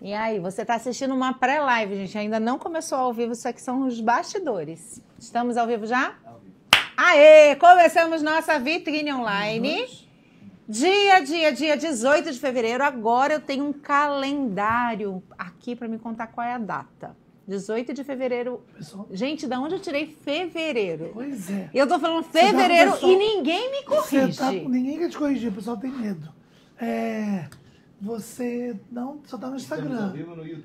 E aí, você está assistindo uma pré-live, gente. Ainda não começou ao vivo, isso aqui são os bastidores. Estamos ao vivo já? Ao vivo. Aê! Começamos nossa vitrine online. Dia, dia, dia 18 de fevereiro. Agora eu tenho um calendário aqui para me contar qual é a data. 18 de fevereiro. Gente, da onde eu tirei fevereiro? Pois é. Eu tô falando fevereiro pessoal, e ninguém me corrige. Tá, ninguém quer te corrigir, o pessoal tem medo. É, você não só tá no Instagram.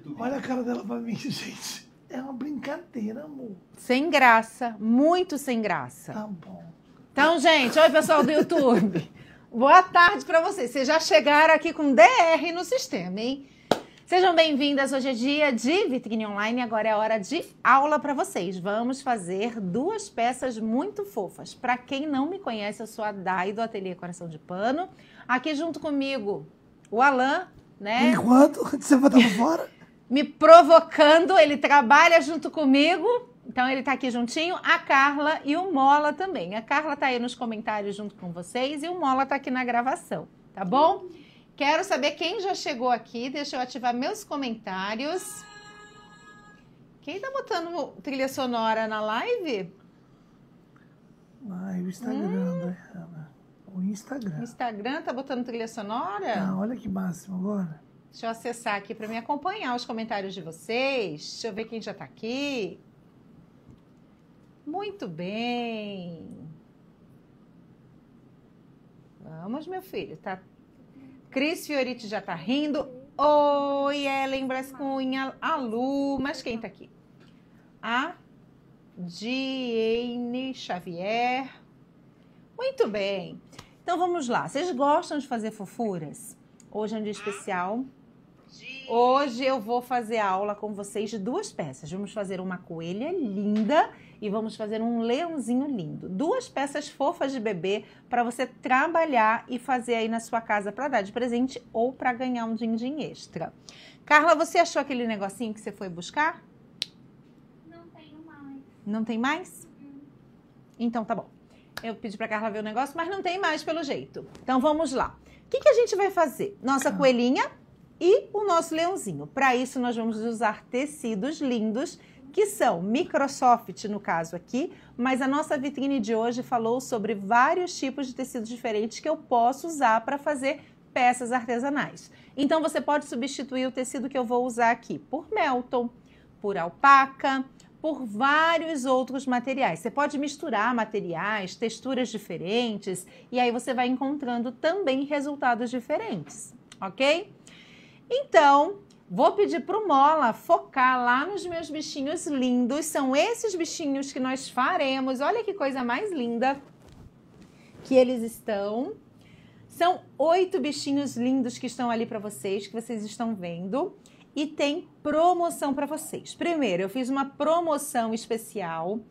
No Olha a cara dela pra mim, gente. É uma brincadeira, amor. Sem graça, muito sem graça. Tá bom. Então, gente, oi pessoal do YouTube. Boa tarde para vocês. Vocês já chegaram aqui com DR no sistema, hein? Sejam bem-vindas. Hoje é dia de Vitrine Online. Agora é hora de aula para vocês. Vamos fazer duas peças muito fofas. Para quem não me conhece, eu sou a Dai do Ateliê Coração de Pano. Aqui junto comigo, o Alan, né? Enquanto você vai estar fora? me provocando, ele trabalha junto comigo. Então ele está aqui juntinho, a Carla e o Mola também. A Carla está aí nos comentários junto com vocês e o Mola está aqui na gravação, tá bom? Quero saber quem já chegou aqui. Deixa eu ativar meus comentários. Quem tá botando trilha sonora na live? Ai, o Instagram, hum. O Instagram. O Instagram tá botando trilha sonora? Ah, olha que máximo agora. Deixa eu acessar aqui para me acompanhar os comentários de vocês. Deixa eu ver quem já tá aqui. Muito bem. Vamos, meu filho. Tá Cris Fioriti já tá rindo. Oi, Ellen Brascunha. A Lu. Mas quem tá aqui? A Diane Xavier. Muito bem. Então vamos lá. Vocês gostam de fazer fofuras? Hoje é um dia especial. Hoje eu vou fazer aula com vocês de duas peças. Vamos fazer uma coelha linda e vamos fazer um leãozinho lindo. Duas peças fofas de bebê para você trabalhar e fazer aí na sua casa para dar de presente ou para ganhar um din-din extra. Carla, você achou aquele negocinho que você foi buscar? Não tenho mais. Não tem mais? Uhum. Então tá bom. Eu pedi para Carla ver o negócio, mas não tem mais pelo jeito. Então vamos lá. O que, que a gente vai fazer? Nossa coelhinha e o nosso leãozinho. Para isso nós vamos usar tecidos lindos que são Microsoft no caso aqui, mas a nossa vitrine de hoje falou sobre vários tipos de tecidos diferentes que eu posso usar para fazer peças artesanais. Então você pode substituir o tecido que eu vou usar aqui por Melton, por alpaca, por vários outros materiais. Você pode misturar materiais, texturas diferentes e aí você vai encontrando também resultados diferentes, ok? Então, Vou pedir para o Mola focar lá nos meus bichinhos lindos. São esses bichinhos que nós faremos. Olha que coisa mais linda que eles estão. São oito bichinhos lindos que estão ali para vocês, que vocês estão vendo. E tem promoção para vocês. Primeiro, eu fiz uma promoção especial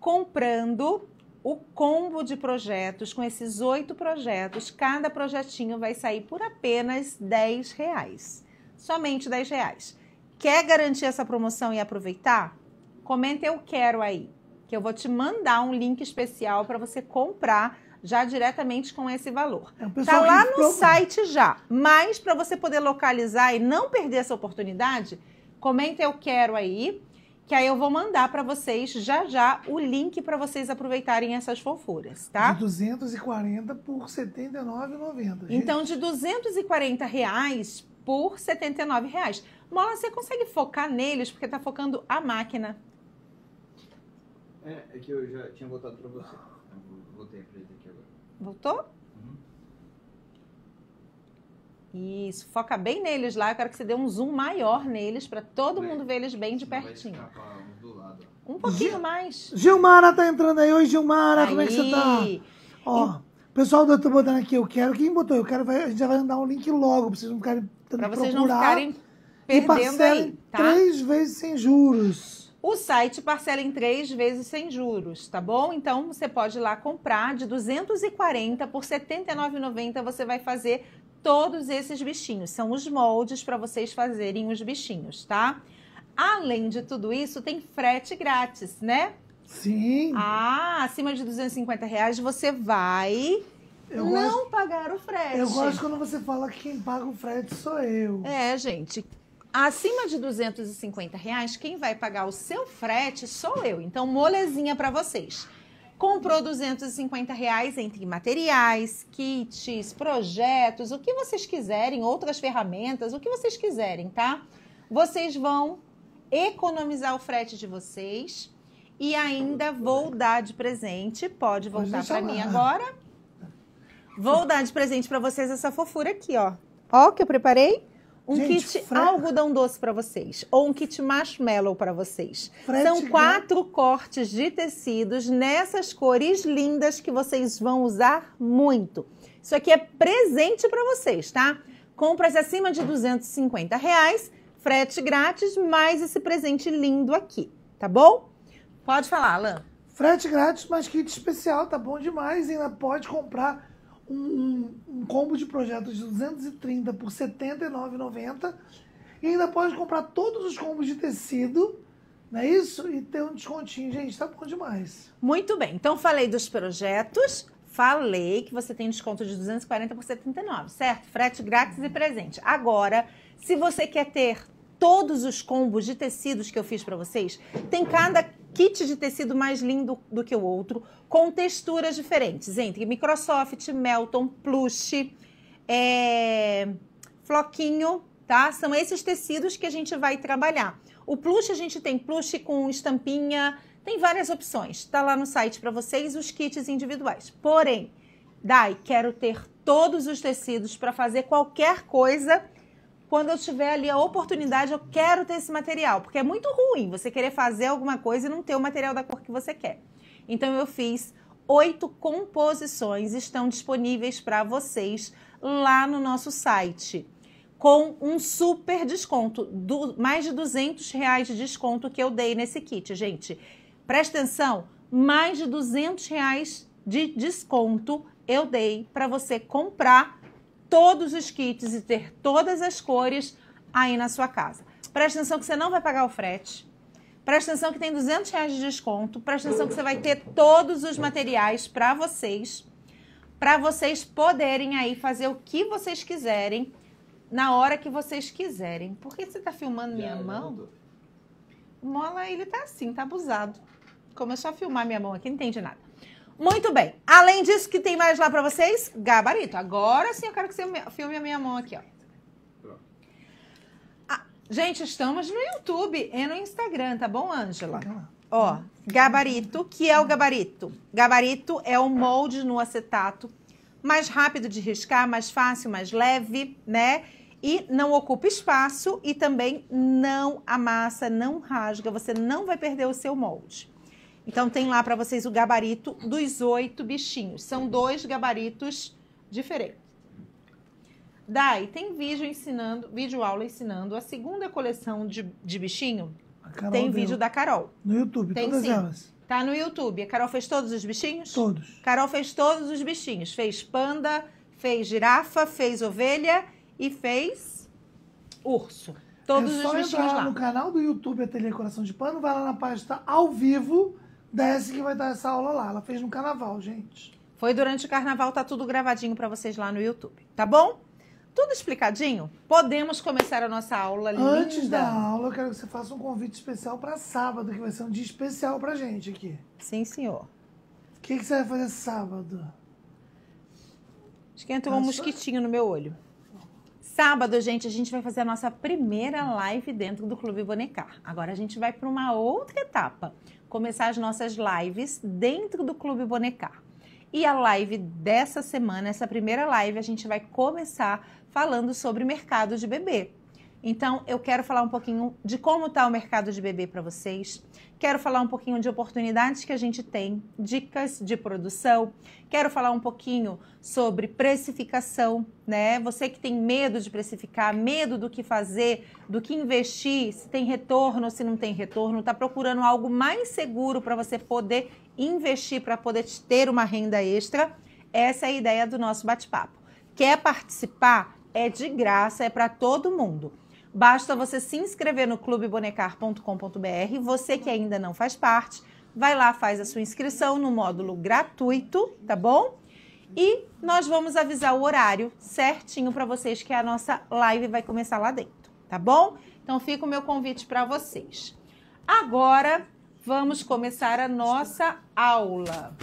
comprando o combo de projetos com esses oito projetos. Cada projetinho vai sair por apenas 10 reais somente 10 reais. Quer garantir essa promoção e aproveitar? Comenta eu quero aí, que eu vou te mandar um link especial para você comprar já diretamente com esse valor. É tá lá no site já, mas para você poder localizar e não perder essa oportunidade, comenta eu quero aí, que aí eu vou mandar para vocês já já o link para vocês aproveitarem essas fofuras, tá? De 240 por R$ 79,90. Então de 240 reais por R$ reais. Mola, você consegue focar neles porque está focando a máquina. É, é que eu já tinha voltado para você. Eu voltei para ele. Voltou? Isso, foca bem neles lá. Eu quero que você dê um zoom maior neles para todo é. mundo ver eles bem de pertinho. Um pouquinho mais. Gilmara tá entrando aí. Oi, Gilmara, aí. como é que você tá? Ó, o pessoal do YouTube botando aqui, eu quero. Quem botou? Eu quero, a gente já vai mandar um link logo, pra vocês não ficarem para vocês não ficarem perdendo aí, tá? três vezes sem juros. O site parcela em três vezes sem juros, tá bom? Então você pode ir lá comprar de 240 por R$ 79,90 você vai fazer todos esses bichinhos. São os moldes para vocês fazerem os bichinhos, tá? Além de tudo isso, tem frete grátis, né? Sim. Ah, acima de 250 reais você vai Eu não gosto- pagar o frete. Eu gosto quando você fala que quem paga o frete sou eu. É, gente. Acima de 250 reais, quem vai pagar o seu frete sou eu. Então, molezinha para vocês. Comprou 250 reais entre materiais, kits, projetos, o que vocês quiserem, outras ferramentas, o que vocês quiserem, tá? Vocês vão economizar o frete de vocês e ainda vou dar de presente. Pode voltar para mim agora. Vou dar de presente para vocês essa fofura aqui, ó. Ó, que eu preparei. Um Gente, kit fre- algodão doce para vocês. Ou um kit marshmallow para vocês. Frete São quatro cortes de tecidos nessas cores lindas que vocês vão usar muito. Isso aqui é presente para vocês, tá? Compras acima de 250 reais, frete grátis, mais esse presente lindo aqui, tá bom? Pode falar, Alan. Frete grátis, mas kit especial, tá bom demais. Ainda pode comprar um, um- combo de projetos de 230 por R$ 79,90. E ainda pode comprar todos os combos de tecido, não é isso? E ter um descontinho. Gente, tá bom demais. Muito bem. Então, falei dos projetos. Falei que você tem desconto de 240 por 79, certo? Frete grátis e presente. Agora, se você quer ter todos os combos de tecidos que eu fiz para vocês, tem cada kit de tecido mais lindo do que o outro, com texturas diferentes, entre Microsoft, Melton, Plush, é, Floquinho, tá? São esses tecidos que a gente vai trabalhar. O plush a gente tem plush com estampinha, tem várias opções. Tá lá no site para vocês os kits individuais. Porém, Dai, quero ter todos os tecidos para fazer qualquer coisa. Quando eu tiver ali a oportunidade, eu quero ter esse material, porque é muito ruim você querer fazer alguma coisa e não ter o material da cor que você quer. Então eu fiz oito composições, estão disponíveis para vocês lá no nosso site com um super desconto, do, mais de 200 reais de desconto que eu dei nesse kit, gente. Presta atenção, mais de 200 reais de desconto eu dei para você comprar todos os kits e ter todas as cores aí na sua casa. Presta atenção que você não vai pagar o frete. Presta atenção que tem 200 reais de desconto. Presta atenção que você vai ter todos os materiais para vocês, para vocês poderem aí fazer o que vocês quiserem na hora que vocês quiserem. Por que você está filmando minha Já, mão? O Mola, ele tá assim, tá abusado. Começou a filmar minha mão aqui, não entende nada. Muito bem. Além disso, que tem mais lá pra vocês? Gabarito. Agora sim eu quero que você me- filme a minha mão aqui, ó. Ah, gente, estamos no YouTube e no Instagram, tá bom, Ângela? Ó, gabarito, o que é o gabarito? Gabarito é o molde no acetato, mais rápido de riscar, mais fácil, mais leve, né? E não ocupa espaço e também não amassa, não rasga, você não vai perder o seu molde. Então tem lá para vocês o gabarito dos oito bichinhos. São dois gabaritos diferentes. Dai, tem vídeo ensinando, vídeo aula ensinando a segunda coleção de, de bichinho. Tem deu. vídeo da Carol. No YouTube, Tem todas sim. elas. Tá no YouTube. A Carol fez todos os bichinhos? Todos. Carol fez todos os bichinhos. Fez panda, fez girafa, fez ovelha e fez urso. Todos é só os bichinhos lá. no canal do YouTube Ateliê Coração de Pano, vai lá na página ao vivo, desce que vai dar essa aula lá. Ela fez no carnaval, gente. Foi durante o carnaval, tá tudo gravadinho pra vocês lá no YouTube. Tá bom? Tudo explicadinho? Podemos começar a nossa aula Antes linda. da aula, eu quero que você faça um convite especial para sábado, que vai ser um dia especial pra gente aqui. Sim, senhor. O que, que você vai fazer sábado? Entrou um mosquitinho no meu olho. Sábado, gente, a gente vai fazer a nossa primeira live dentro do Clube Bonecar. Agora a gente vai para uma outra etapa. Começar as nossas lives dentro do Clube Bonecar. E a live dessa semana, essa primeira live, a gente vai começar falando sobre mercado de bebê. Então, eu quero falar um pouquinho de como está o mercado de bebê para vocês. Quero falar um pouquinho de oportunidades que a gente tem, dicas de produção. Quero falar um pouquinho sobre precificação, né? Você que tem medo de precificar, medo do que fazer, do que investir, se tem retorno se não tem retorno, está procurando algo mais seguro para você poder investir, para poder ter uma renda extra. Essa é a ideia do nosso bate-papo. Quer participar? É de graça, é para todo mundo. Basta você se inscrever no clubebonecar.com.br. Você que ainda não faz parte, vai lá, faz a sua inscrição no módulo gratuito, tá bom? E nós vamos avisar o horário certinho para vocês que a nossa live vai começar lá dentro, tá bom? Então fica o meu convite para vocês. Agora vamos começar a nossa aula.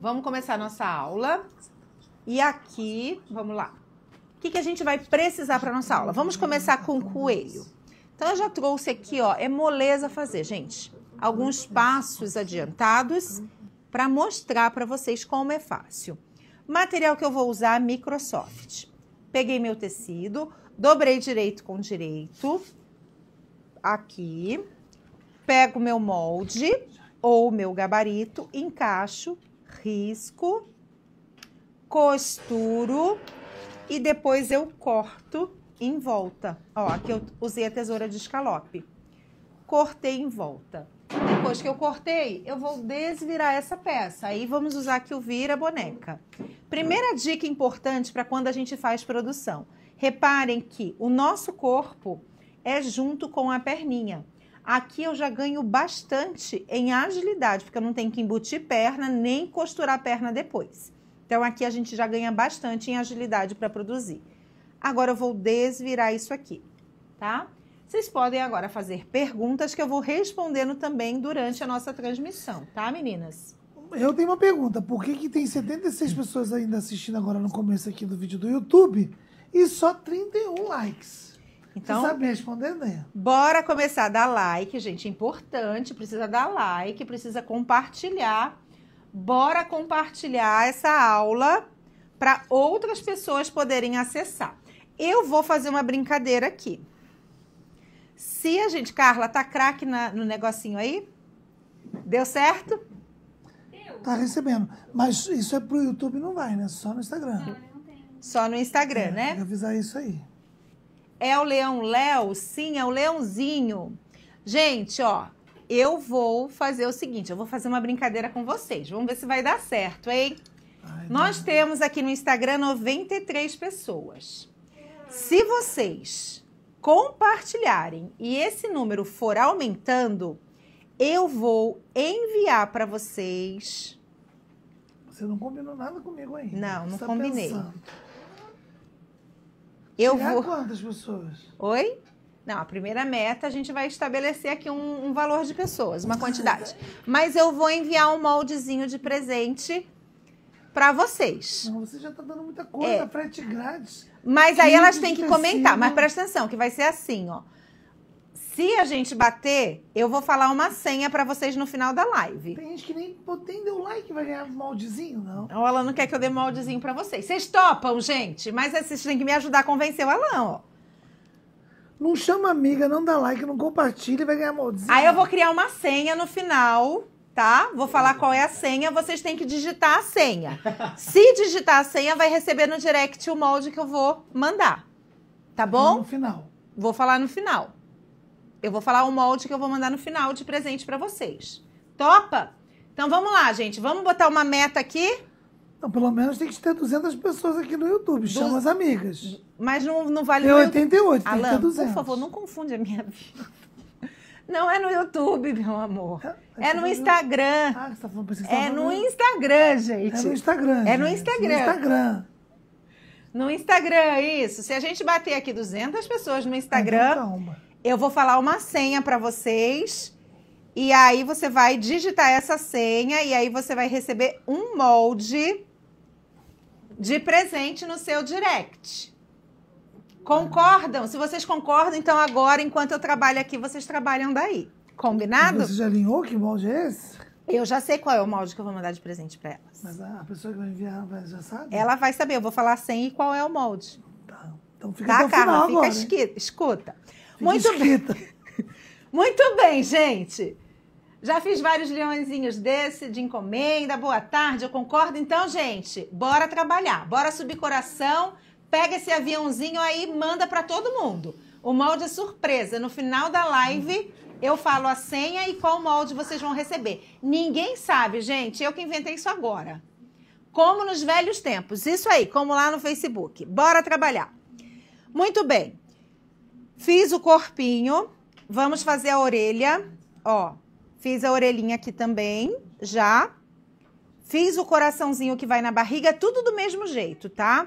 Vamos começar a nossa aula. E aqui, vamos lá. Que, que a gente vai precisar para nossa aula? Vamos começar com o coelho. Então, eu já trouxe aqui, ó, é moleza fazer, gente. Alguns passos adiantados para mostrar para vocês como é fácil. Material que eu vou usar, Microsoft. Peguei meu tecido, dobrei direito com direito, aqui, pego meu molde ou meu gabarito, encaixo, risco, costuro e depois eu corto em volta. Ó, aqui eu usei a tesoura de escalope. Cortei em volta. Depois que eu cortei, eu vou desvirar essa peça. Aí vamos usar aqui o vira boneca. Primeira dica importante para quando a gente faz produção. Reparem que o nosso corpo é junto com a perninha. Aqui eu já ganho bastante em agilidade, porque eu não tenho que embutir perna nem costurar perna depois. Então aqui a gente já ganha bastante em agilidade para produzir. Agora eu vou desvirar isso aqui, tá? Vocês podem agora fazer perguntas que eu vou respondendo também durante a nossa transmissão, tá, meninas? Eu tenho uma pergunta. Por que, que tem 76 pessoas ainda assistindo agora no começo aqui do vídeo do YouTube e só 31 likes? Então, Você sabe responder, né? bora começar a dar like, gente. É importante, precisa dar like, precisa compartilhar. Bora compartilhar essa aula para outras pessoas poderem acessar. Eu vou fazer uma brincadeira aqui. Se a gente, Carla, tá craque no negocinho aí? Deu certo? Deu. Tá recebendo. Mas isso é pro YouTube, não vai, né? Só no Instagram. Não, não tenho. Só no Instagram, É, Tem né? que avisar isso aí. É o leão Léo? Sim, é o leãozinho. Gente, ó, eu vou fazer o seguinte, eu vou fazer uma brincadeira com vocês. Vamos ver se vai dar certo, hein? Ai, Nós temos aqui no Instagram 93 pessoas. Se vocês compartilharem e esse número for aumentando, eu vou enviar para vocês. Você não combinou nada comigo ainda. Não, não tá combinei. pensando. Eu a vou. quantas pessoas? Oi? Não, a primeira meta a gente vai estabelecer aqui um, um valor de pessoas, uma quantidade. Mas eu vou enviar um moldezinho de presente para vocês. Não, você já tá dando muita coisa, É. frete grátis. Mas aí elas têm que tecido. comentar. Mas presta atenção, que vai ser assim, ó. Se a gente bater, eu vou falar uma senha para vocês no final da live. Tem gente que nem, nem deu like vai ganhar moldezinho, não. O Alan não quer que eu dê moldezinho para vocês. Vocês topam, gente? Mas vocês têm que me ajudar a convencer o Alan, ó. Não chama amiga, não dá like, não compartilha e vai ganhar moldezinho. Aí eu vou criar uma senha no final, tá? Vou falar qual é a senha, vocês têm que digitar a senha. Se digitar a senha, vai receber no direct o molde que eu vou mandar. Tá bom? No final. Vou falar no final. Eu vou falar o molde que eu vou mandar no final de presente pra vocês. Topa? Então vamos lá, gente. Vamos botar uma meta aqui, Não, pelo menos tem que ter 200 pessoas aqui no YouTube. Chama Du- as amigas. mas não, não vale Tem no YouTube. 88, tem que ter Alan, 200. por favor, não confunde a minha vida. Não é no YouTube, meu amor. É no Instagram. Ah, você tá falando, que você É tava no Instagram, gente. É no Instagram. É no. Instagram. No Instagram. No Instagram, isso. Se a gente bater aqui 200 pessoas no Instagram, Então, calma. eu vou falar uma senha para vocês. E aí você vai digitar essa senha e aí você vai receber um molde de presente no seu direct. Concordam? Se vocês concordam, então agora, enquanto eu trabalho aqui, vocês trabalham daí. Combinado? Você já alinhou que molde é esse? Eu já sei qual é o molde que eu vou mandar de presente para elas. Mas a pessoa que vai enviar já sabe? Ela vai saber, eu vou falar senha e qual é o molde. Tá. Então fica Tá, Carla? Fica agora. hein? esqui- escuta. Fica Muito bem. escrita. Muito bem, gente. Já fiz vários leõezinhos desse de encomenda. Boa tarde, eu concordo. Então, gente, bora trabalhar. Bora subir coração. Pega esse aviãozinho aí e manda para todo mundo. O molde é surpresa. No final da live, eu falo a senha e qual molde vocês vão receber. Ninguém sabe, gente. Eu que inventei isso agora. Como nos velhos tempos. Isso aí, como lá no Facebook. Bora trabalhar. Muito bem. Fiz o corpinho. Vamos fazer a orelha. Ó, fiz a orelhinha aqui também, já. Fiz o coraçãozinho que vai na barriga, tudo do mesmo jeito, tá?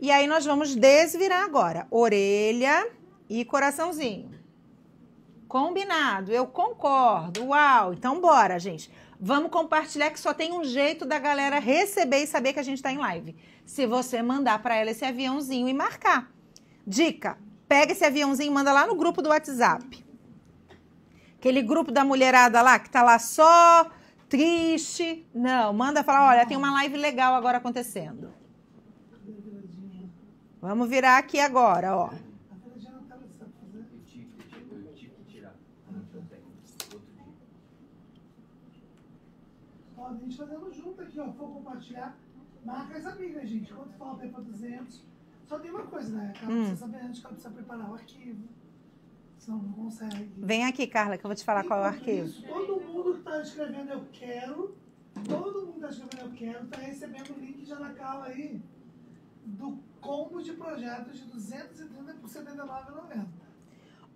E aí nós vamos desvirar agora. Orelha e coraçãozinho. Combinado, eu concordo. Uau! Então bora, gente. Vamos compartilhar que só tem um jeito da galera receber e saber que a gente está em live. Se você mandar para ela esse aviãozinho e marcar. Dica: pega esse aviãozinho e manda lá no grupo do WhatsApp. Aquele grupo da mulherada lá que tá lá só triste. Não, manda falar, olha, tem uma live legal agora acontecendo. Vamos virar aqui agora, ó. A a gente fazendo junto aqui, ó. For compartilhar, marca as amigas, gente. Quanto falta aí pra 200? Só tem uma coisa, né? Ela Hum. precisa saber antes que ela precisa preparar o arquivo. Não consegue. Vem aqui, Carla, que eu vou te falar qual é o arquivo. isso, todo mundo que tá escrevendo eu quero, todo mundo que tá escrevendo eu quero, tá recebendo o link já na cala aí do combo de projetos de 230 por R$ 79,90.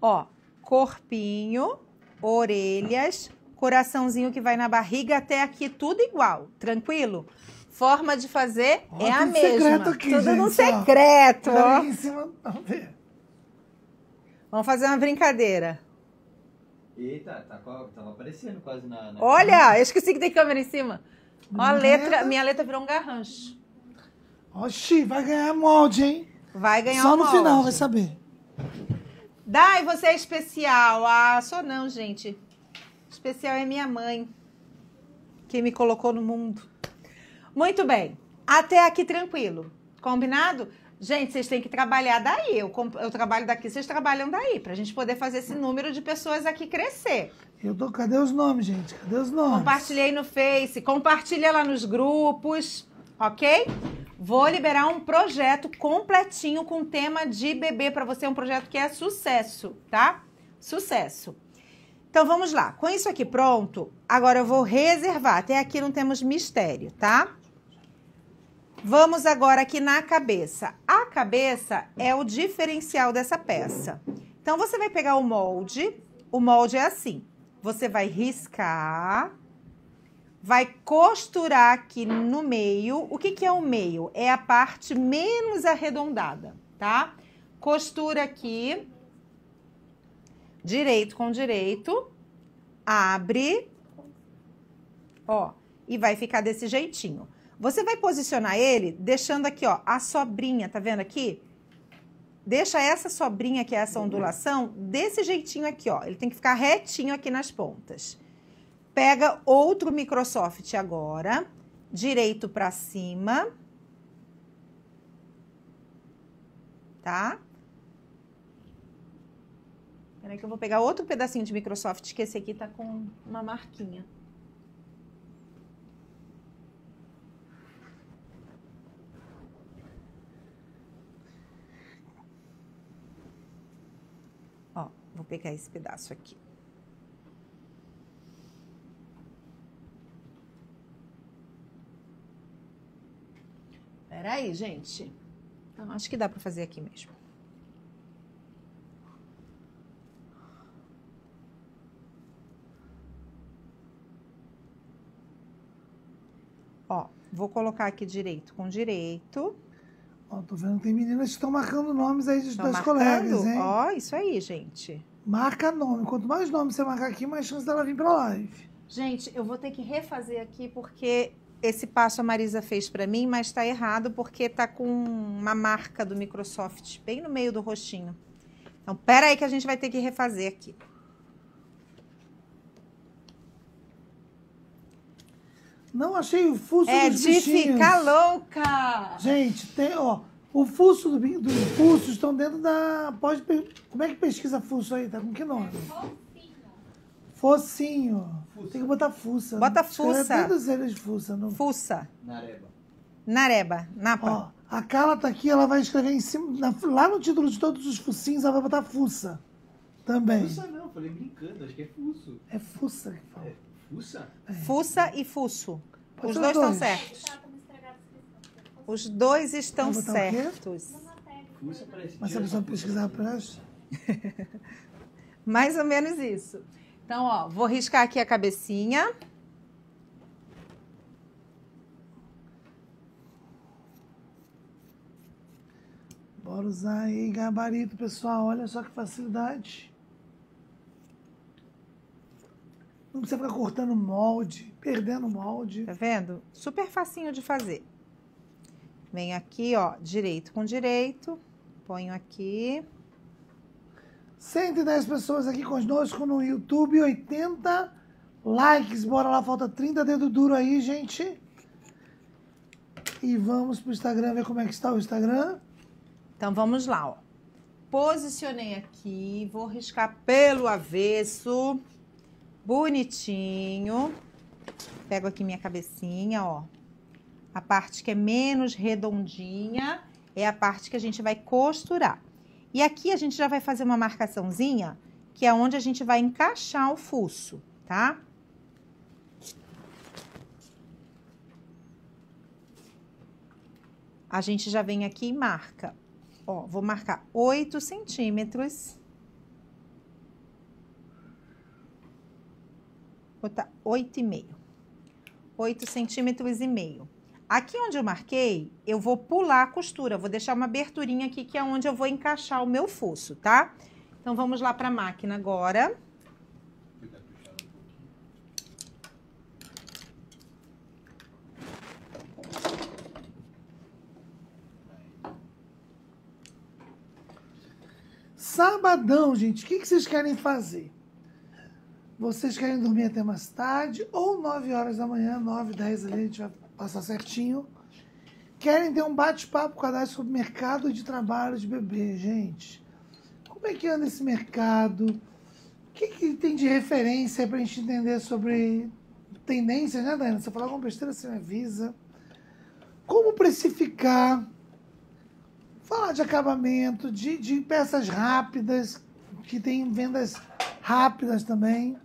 Ó, corpinho, orelhas, coraçãozinho que vai na barriga até aqui, tudo igual. Tranquilo? Forma de fazer Ó, é a mesma. secreto aqui, tudo no gente, ó. secreto, ó. ali em cima, vamos ver. Vamos fazer uma brincadeira. Eita, tá, tava aparecendo quase na. na Olha, eu esqueci que tem câmera em cima. Ó, a letra, minha letra virou um garrancho. Oxi, vai ganhar molde, hein? Vai ganhar Só um no molde. final vai saber. Dai, você é especial. Ah, sou não, gente. Especial é minha mãe, que me colocou no mundo. Muito bem. Até aqui tranquilo. Combinado? Gente, vocês têm que trabalhar daí. Eu, eu trabalho daqui, vocês trabalham daí, pra gente poder fazer esse número de pessoas aqui crescer. Eu tô, cadê os nomes, gente? Cadê os nomes? Compartilhei no Face, compartilha lá nos grupos, ok? Vou liberar um projeto completinho com tema de bebê para você, um projeto que é sucesso, tá? Sucesso. Então vamos lá. Com isso aqui pronto, agora eu vou reservar. Até aqui não temos mistério, tá? Vamos agora aqui na cabeça. A cabeça é o diferencial dessa peça. Então você vai pegar o molde. O molde é assim. Você vai riscar, vai costurar aqui no meio. O que, que é o meio? É a parte menos arredondada, tá? Costura aqui, direito com direito, abre, ó, e vai ficar desse jeitinho. Você vai posicionar ele deixando aqui, ó, a sobrinha, tá vendo aqui? Deixa essa sobrinha, que é essa ondulação, desse jeitinho aqui, ó. Ele tem que ficar retinho aqui nas pontas. Pega outro Microsoft agora, direito para cima. Tá? Peraí que eu vou pegar outro pedacinho de Microsoft, que esse aqui tá com uma marquinha. Ó, vou pegar esse pedaço aqui. Peraí, gente. Então, acho que dá para fazer aqui mesmo. Ó, vou colocar aqui direito com direito. Ó, tô vendo que tem meninas que estão marcando nomes aí Estão das colegas, hein? Ó, isso aí, gente. Marca nome. Quanto mais nome você marcar aqui, mais chance dela vir pra live. Gente, eu vou ter que refazer aqui porque esse passo a Marisa fez para mim, mas está errado porque tá com uma marca do Microsoft bem no meio do rostinho. Então, pera aí que a gente vai ter que refazer aqui. Não achei o fuso É dos de bichinhos. ficar louca! Gente, tem, ó. O fuso do, fusos estão dentro da. Pode. Como é que pesquisa fuso aí? Tá com que nome? Focinho. Fuça. Tem que botar fuça. Bota Escreve fuça. Todas eles fuça. No... Fuça, Nareba. nareba, napa. Ó, a Carla tá aqui, ela vai escrever em cima. na- lá no título de todos os focinhos, ela vai botar fuça. Também. Fuça não, falei brincando, acho que é fuso. É fuça que fala. É fuça? Fuça e fuço. Pode Os dois os estão dois. certos. Os dois estão certos. Mas a pessoa pesquisar praxe? Mais ou menos isso. Então, ó, vou riscar aqui a cabecinha. Bora usar aí gabarito, pessoal. Olha só que facilidade. Não precisa ficar cortando molde, perdendo molde. Tá vendo? Super facinho de fazer. Venho aqui, ó, direito com direito. Ponho aqui. 110 pessoas aqui conosco no YouTube, 80 likes. Bora lá, falta 30 dedo duro aí, gente. E vamos pro Instagram ver como é que está o Instagram. Então vamos lá, ó. Posicionei aqui, vou riscar pelo avesso. Bonitinho. Pego aqui minha cabecinha, ó. A parte que é menos redondinha é a parte que a gente vai costurar. E aqui a gente já vai fazer uma marcaçãozinha, que é onde a gente vai encaixar o fuço, tá? A gente já vem aqui e marca. Ó, vou marcar 8 centímetros. Botar 8,5. 8 centímetros e meio. Aqui onde eu marquei, eu vou pular a costura, vou deixar uma aberturinha aqui que é onde eu vou encaixar o meu fuço, tá? Então vamos lá para a máquina agora. Sabadão, gente, o que, que vocês querem fazer? Vocês querem dormir até mais tarde ou 9 horas da manhã, 9, 10 ali, a gente vai passar certinho. Querem ter um bate-papo com a Dai sobre mercado de trabalho de bebê, gente. Como é que anda esse mercado? O que, que tem de referência para a gente entender sobre tendências, né, Daiane? Você falar alguma besteira, você me avisa. Como precificar? Falar de acabamento, de, de peças rápidas, que tem vendas rápidas também.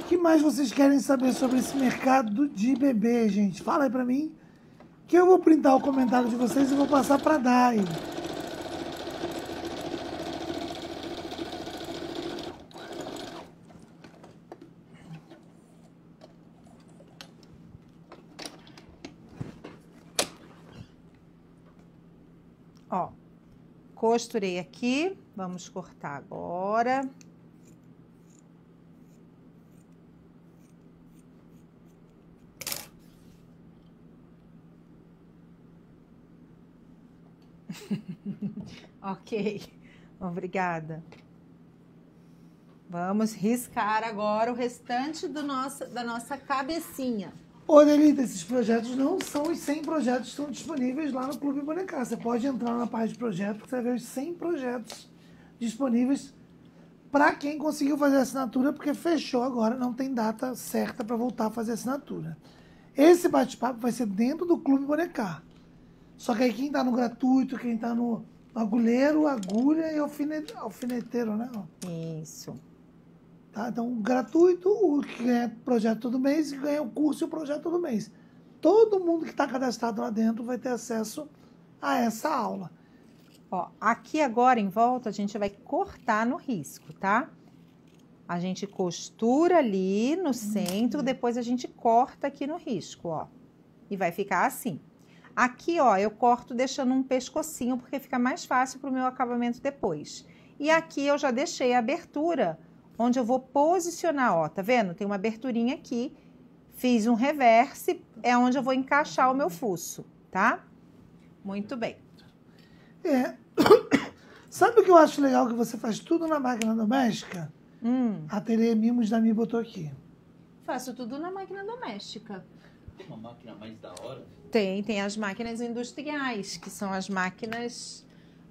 O que mais vocês querem saber sobre esse mercado de bebê, gente? Fala aí pra mim, que eu vou printar o comentário de vocês e vou passar pra Dai. Ó, costurei aqui, vamos cortar agora. ok, obrigada. Vamos riscar agora o restante do nosso, da nossa cabecinha. Ô, Nelita, esses projetos não são os 100 projetos que estão disponíveis lá no Clube Bonecar. Você pode entrar na página de projetos você vai ver os 100 projetos disponíveis para quem conseguiu fazer a assinatura, porque fechou agora, não tem data certa para voltar a fazer a assinatura. Esse bate-papo vai ser dentro do Clube Bonecar. Só que aí quem está no gratuito, quem está no agulheiro, agulha e alfine- alfineteiro, né? Isso. Tá? Então, gratuito, o que ganha projeto todo mês, ganha o curso e o projeto todo mês. Todo mundo que está cadastrado lá dentro vai ter acesso a essa aula. Ó, aqui agora em volta a gente vai cortar no risco, tá? A gente costura ali no centro, depois a gente corta aqui no risco, ó. E vai ficar assim. Aqui, ó, eu corto deixando um pescocinho, porque fica mais fácil para o meu acabamento depois. E aqui eu já deixei a abertura, onde eu vou posicionar, ó, tá vendo? Tem uma aberturinha aqui, fiz um reverse, é onde eu vou encaixar o meu fuço, tá? Muito bem. É. Sabe o que eu acho legal que você faz tudo na máquina doméstica? Hum. A Tere Mimos da Mi botou aqui. Faço tudo na máquina doméstica. Tem uma máquina mais da hora? Tem, tem as máquinas industriais, que são as máquinas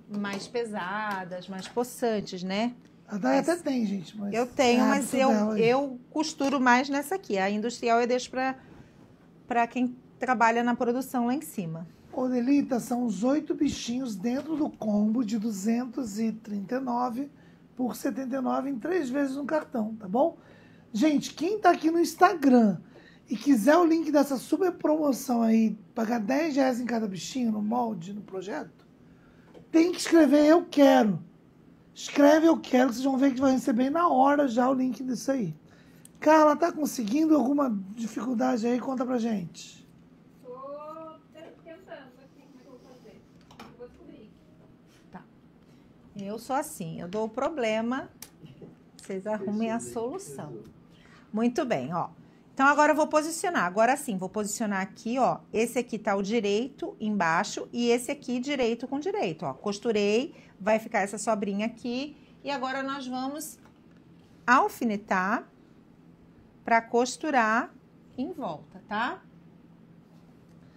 mais pesadas, mais possantes, né? A Dai até tem, gente. Mas Eu tenho, é mas eu, dela, eu costuro mais nessa aqui. A industrial eu deixo para quem trabalha na produção lá em cima. Ô, Delita, são os oito bichinhos dentro do combo de 239 por 79 em três vezes no cartão, tá bom? Gente, quem tá aqui no Instagram e quiser o link dessa super promoção aí, pagar 10 reais em cada bichinho no molde, no projeto, tem que escrever eu quero. Escreve eu quero, que vocês vão ver que vai receber na hora já o link disso aí. Carla, tá conseguindo alguma dificuldade aí? Conta pra gente. Tô aqui como é que eu vou fazer. Eu vou descobrir. Eu sou assim, eu dou o problema, vocês arrumem a solução. Muito bem, ó. Então agora eu vou posicionar. Agora sim, vou posicionar aqui, ó. Esse aqui tá o direito embaixo e esse aqui direito com direito, ó. Costurei, vai ficar essa sobrinha aqui e agora nós vamos alfinetar para costurar em volta, tá?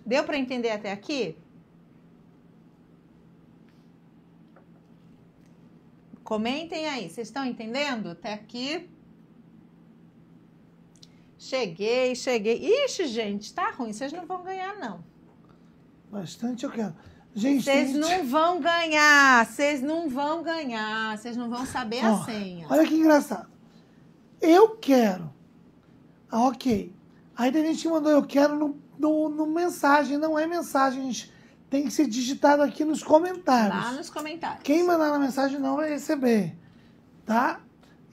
Deu para entender até aqui? Comentem aí, vocês estão entendendo até aqui? Cheguei, cheguei. Ixi, gente, tá ruim. Vocês não vão ganhar, não. Bastante eu quero. Gente, Vocês não vão ganhar. Vocês não vão ganhar. Vocês não vão saber Ó, a senha. Olha que engraçado. Eu quero. Ah, ok. Aí tem gente mandou eu quero no, no, no mensagem. Não é mensagem, gente. Tem que ser digitado aqui nos comentários. Lá nos comentários. Quem mandar na mensagem não vai receber. Tá?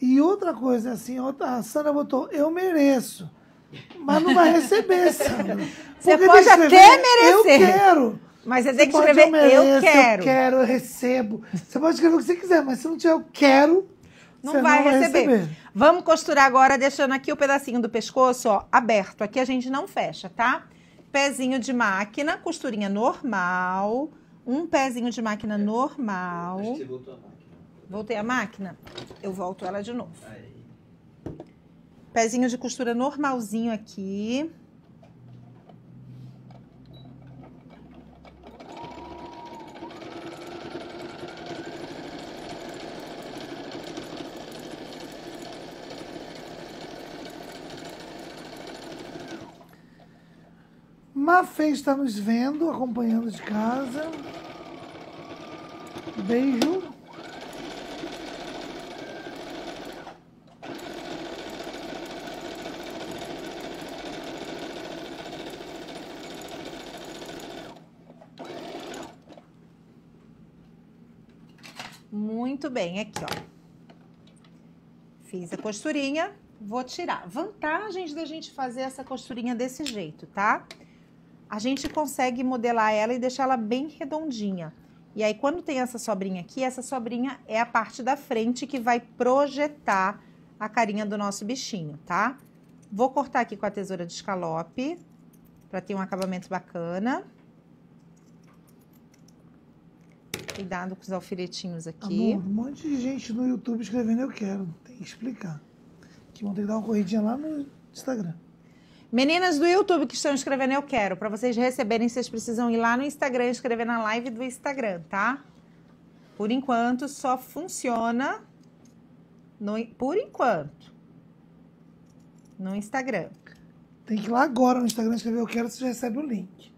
E outra coisa, assim, outra, a Sandra botou, eu mereço. Mas não vai receber, Sandra. Você pode até escrever, Eu merecer. quero. Mas você Você tem que pode, escrever eu, mereço, quero. Eu quero, eu recebo. Você pode escrever o que você quiser, mas se não tiver eu quero, Não você vai não vai receber. receber. Vamos costurar agora, deixando aqui o pedacinho do pescoço, ó, aberto. Aqui a gente não fecha, tá? Pezinho de máquina, costurinha normal. Um pezinho de máquina normal. Acho que você voltou a máquina. Voltei a máquina? Eu volto ela de novo. Aí. Pezinho de costura normalzinho aqui. Mafê está nos vendo, acompanhando de casa. Beijo. Muito bem, aqui, ó. Fiz a costurinha, vou tirar. Vantagens da gente fazer essa costurinha desse jeito, tá? A gente consegue modelar ela e deixar ela bem redondinha. E aí, quando tem essa sobrinha aqui, essa sobrinha é a parte da frente que vai projetar a carinha do nosso bichinho, tá? Vou cortar aqui com a tesoura de escalope, para ter um acabamento bacana. Cuidado com os alfinetinhos aqui. Amor, um monte de gente no YouTube escrevendo eu quero. Tem que explicar. Que vão ter que dar uma corridinha lá no Instagram. Meninas do YouTube que estão escrevendo eu quero, para vocês receberem, vocês precisam ir lá no Instagram e escrever na live do Instagram, tá? Por enquanto só funciona no, por enquanto no Instagram. Tem que ir lá agora no Instagram escrever eu quero, você recebe o link.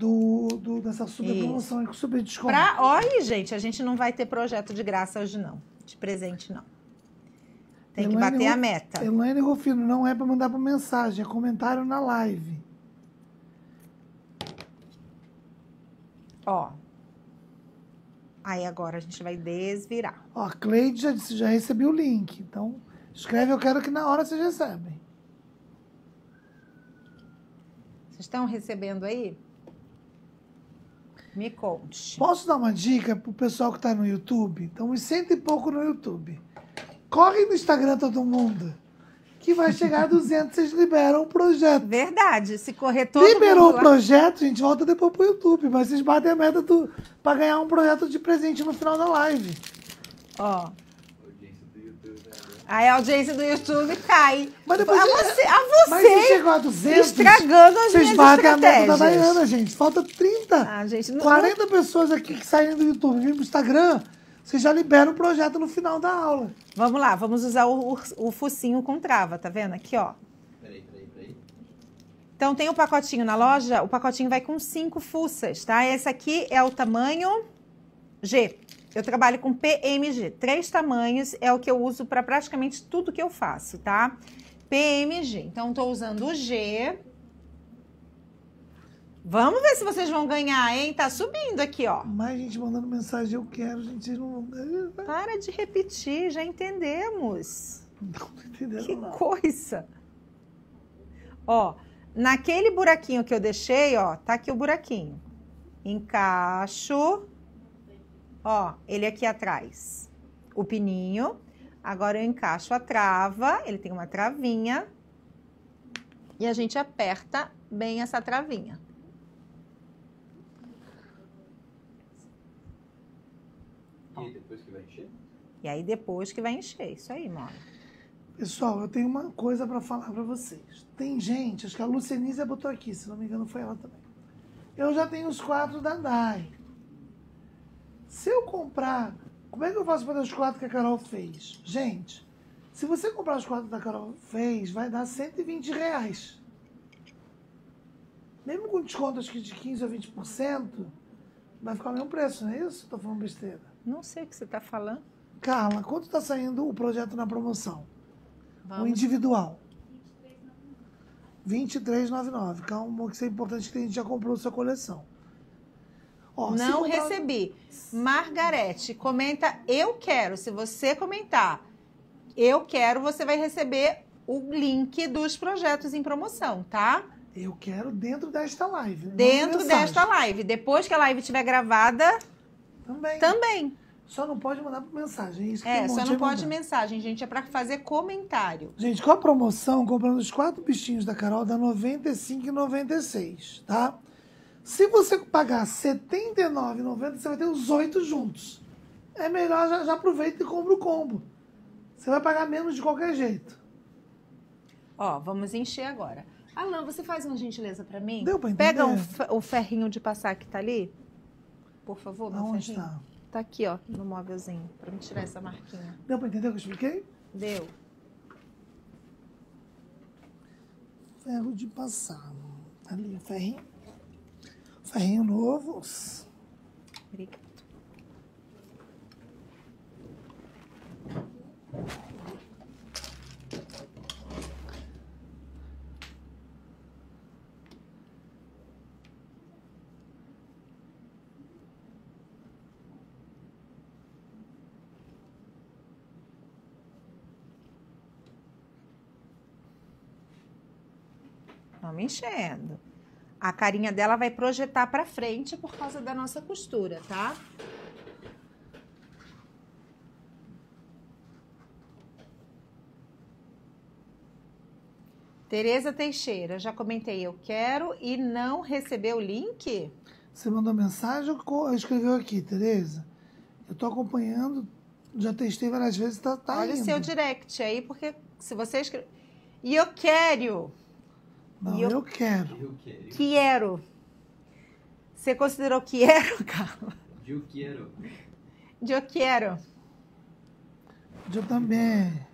Do, do- dessa super promoção com super desconto. Pra, olha, gente, a gente não vai ter projeto de graça hoje não, de presente não. Tem que Elaine bater a meta. Elaine Rufino, não é para mandar por mensagem, é comentário na live. Ó. Aí agora a gente vai desvirar. Ó, a Cleide já disse, já recebi o link. Então, escreve eu quero que na hora vocês recebem. Vocês estão recebendo aí? Me conte. Posso dar uma dica pro pessoal que tá no YouTube? Então, uns cento e pouco no YouTube. Corre no Instagram todo mundo. Que vai chegar a 200, vocês liberam o projeto. Verdade, se correr todo Liberou o projeto, a gente volta depois pro YouTube. Mas vocês batem a meta do, pra ganhar um projeto de presente no final da live. Ó, Audiência do YouTube, né? Aí a audiência do YouTube cai. Mas depois- a você, a Mas se você chegou a 200, estragando as vocês minhas batem a meta da estratégias. Dayana, gente. Falta 30. Ah, gente, não- 40 pessoas aqui que saem do YouTube e vêm pro Instagram, vocês já liberam o projeto no final da aula. Vamos lá, vamos usar o, o, o focinho com trava, tá vendo? Aqui, ó. Peraí, peraí, peraí. Então tem o pacotinho na loja, o pacotinho vai com cinco fuças, tá? Esse aqui é o tamanho G. Eu trabalho com PMG. Três tamanhos é o que eu uso para praticamente tudo que eu faço, tá? PMG. Então tô usando o G. Vamos ver se vocês vão ganhar, hein? Tá subindo aqui, ó. Mais gente mandando mensagem, eu quero, gente, não vão. Para de repetir, já entendemos. Não tô entendendo, Que não. coisa! Ó, naquele buraquinho que eu deixei, ó, tá aqui o buraquinho. Encaixo. Ó, ele aqui atrás. O pininho. Agora eu encaixo a trava, ele tem uma travinha. E a gente aperta bem essa travinha. E aí depois que vai encher? E aí depois que vai encher. Isso aí, mano. Pessoal, eu tenho uma coisa para falar para vocês. Tem gente, acho que a Lucianísia botou aqui, se não me engano foi ela também. Eu já tenho os quatro da Dai. Se eu comprar, como é que eu faço para os quatro que a Carol fez? Gente, se você comprar os quatro da Carol fez, vai dar 120 reais. Mesmo com desconto acho que de 15 ou 20%, vai ficar o mesmo preço, não é isso? Tô falando besteira. Não sei o que você tá falando. Carla, quanto está saindo o projeto na promoção? O Vamos. individual. 23,99. Calma, que isso é importante que a gente já comprou sua coleção. Ó, Não comprar- recebi. Margarete, comenta eu quero. Se você comentar eu quero, você vai receber o link dos projetos em promoção, tá? Eu quero dentro desta live. Dentro desta live. Depois que a live estiver gravada, Também. também. Só não pode mandar por mensagem. É, isso que É, um só não pode mandando. mensagem, gente. É pra fazer comentário. Gente, com a promoção, comprando os quatro bichinhos da Carol, dá R$ 95,96, tá? Se você pagar R$ 79,90, você vai ter os oito juntos. É melhor, já, já aproveita e compra o combo. Você vai pagar menos de qualquer jeito. Ó, vamos encher agora. Alan, você faz uma gentileza pra mim? Deu pra entender? Pega um fe- o ferrinho de passar que tá ali. Por favor, meu Aonde ferrinho. está? Tá aqui, ó, no móvelzinho, pra me tirar essa marquinha. Deu pra entender o que eu expliquei? Deu. Ferro de passar. Ali, o ferrinho. Ferrinho novo. Obrigada. Vamos enchendo. A carinha dela vai projetar pra frente por causa da nossa costura, tá? Tereza Teixeira, já comentei, eu quero e não recebeu o link? Você mandou mensagem ou escreveu aqui, Tereza? Eu tô acompanhando, já testei várias vezes, tá, tá Olha indo. o seu direct aí, porque se você escreve... E eu quero, Não, eu- eu quero. Eu quero. quero. Você considerou quero, Carla? Eu quero. Eu quero. Eu também.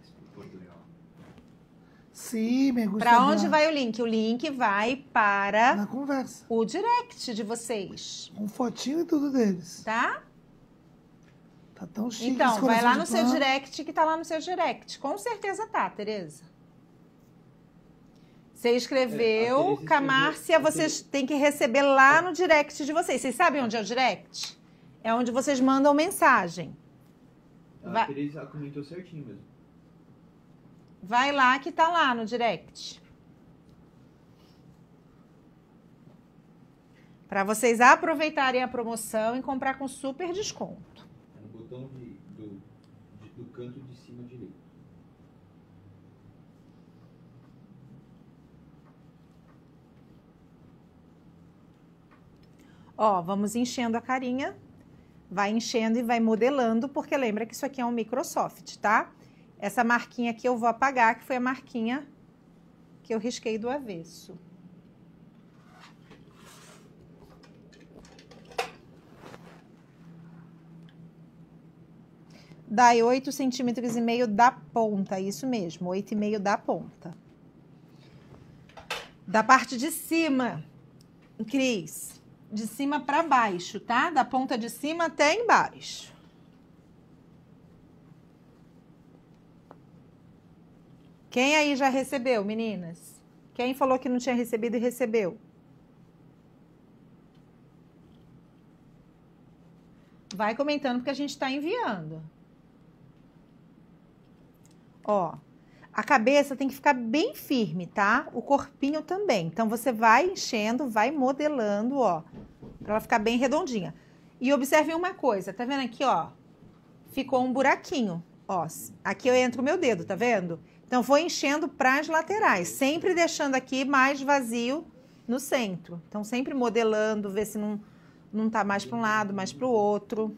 Sim, me gusta Para onde vai o link? O link vai para Na conversa. o direct de vocês, Com fotinho e tudo deles. tá? Tá tão chique Então, vai lá no seu direct que tá lá no seu direct. Com certeza tá, Tereza. Você escreveu, É, a Tereza com a escreveu- Márcia, a vocês têm que receber lá no direct de vocês. Vocês sabem onde é o direct? É onde vocês mandam mensagem. A Vai- Teresa comentou certinho mesmo. Vai lá que tá lá no direct. Para vocês aproveitarem a promoção e comprar com super desconto. É no botão de, do, de- do canto de cima direito. Ó, vamos enchendo a carinha. Vai enchendo e vai modelando, porque lembra que isso aqui é um Microsoft, tá? Essa marquinha aqui eu vou apagar, que foi a marquinha que eu risquei do avesso. Dai 8 centímetros e meio da ponta, isso mesmo, 8,5 da ponta. Da parte de cima, Cris, de cima para baixo, tá? Da ponta de cima até embaixo. Quem aí já recebeu, meninas? Quem falou que não tinha recebido e recebeu? Vai comentando porque a gente está enviando. Ó, A cabeça tem que ficar bem firme, tá? O corpinho também. Então você vai enchendo, vai modelando, ó, para ela ficar bem redondinha. E observem uma coisa, tá vendo aqui, ó? Ficou um buraquinho, ó. Aqui eu entro o meu dedo, tá vendo? Então vou enchendo para as laterais, sempre deixando aqui mais vazio no centro. Então sempre modelando, ver se não não tá mais para um lado, mais para o outro.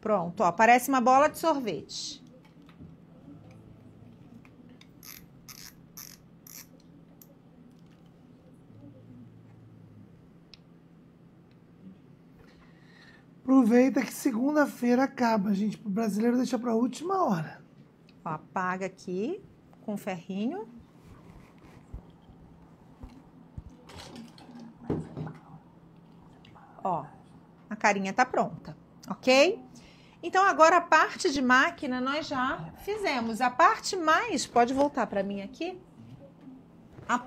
Pronto, ó, parece uma bola de sorvete. Aproveita que segunda-feira acaba, gente. O brasileiro deixa para última hora. Ó, apaga aqui com ferrinho. Ó, a carinha tá pronta, ok? Então agora a parte de máquina nós já fizemos. A parte mais, pode voltar para mim aqui?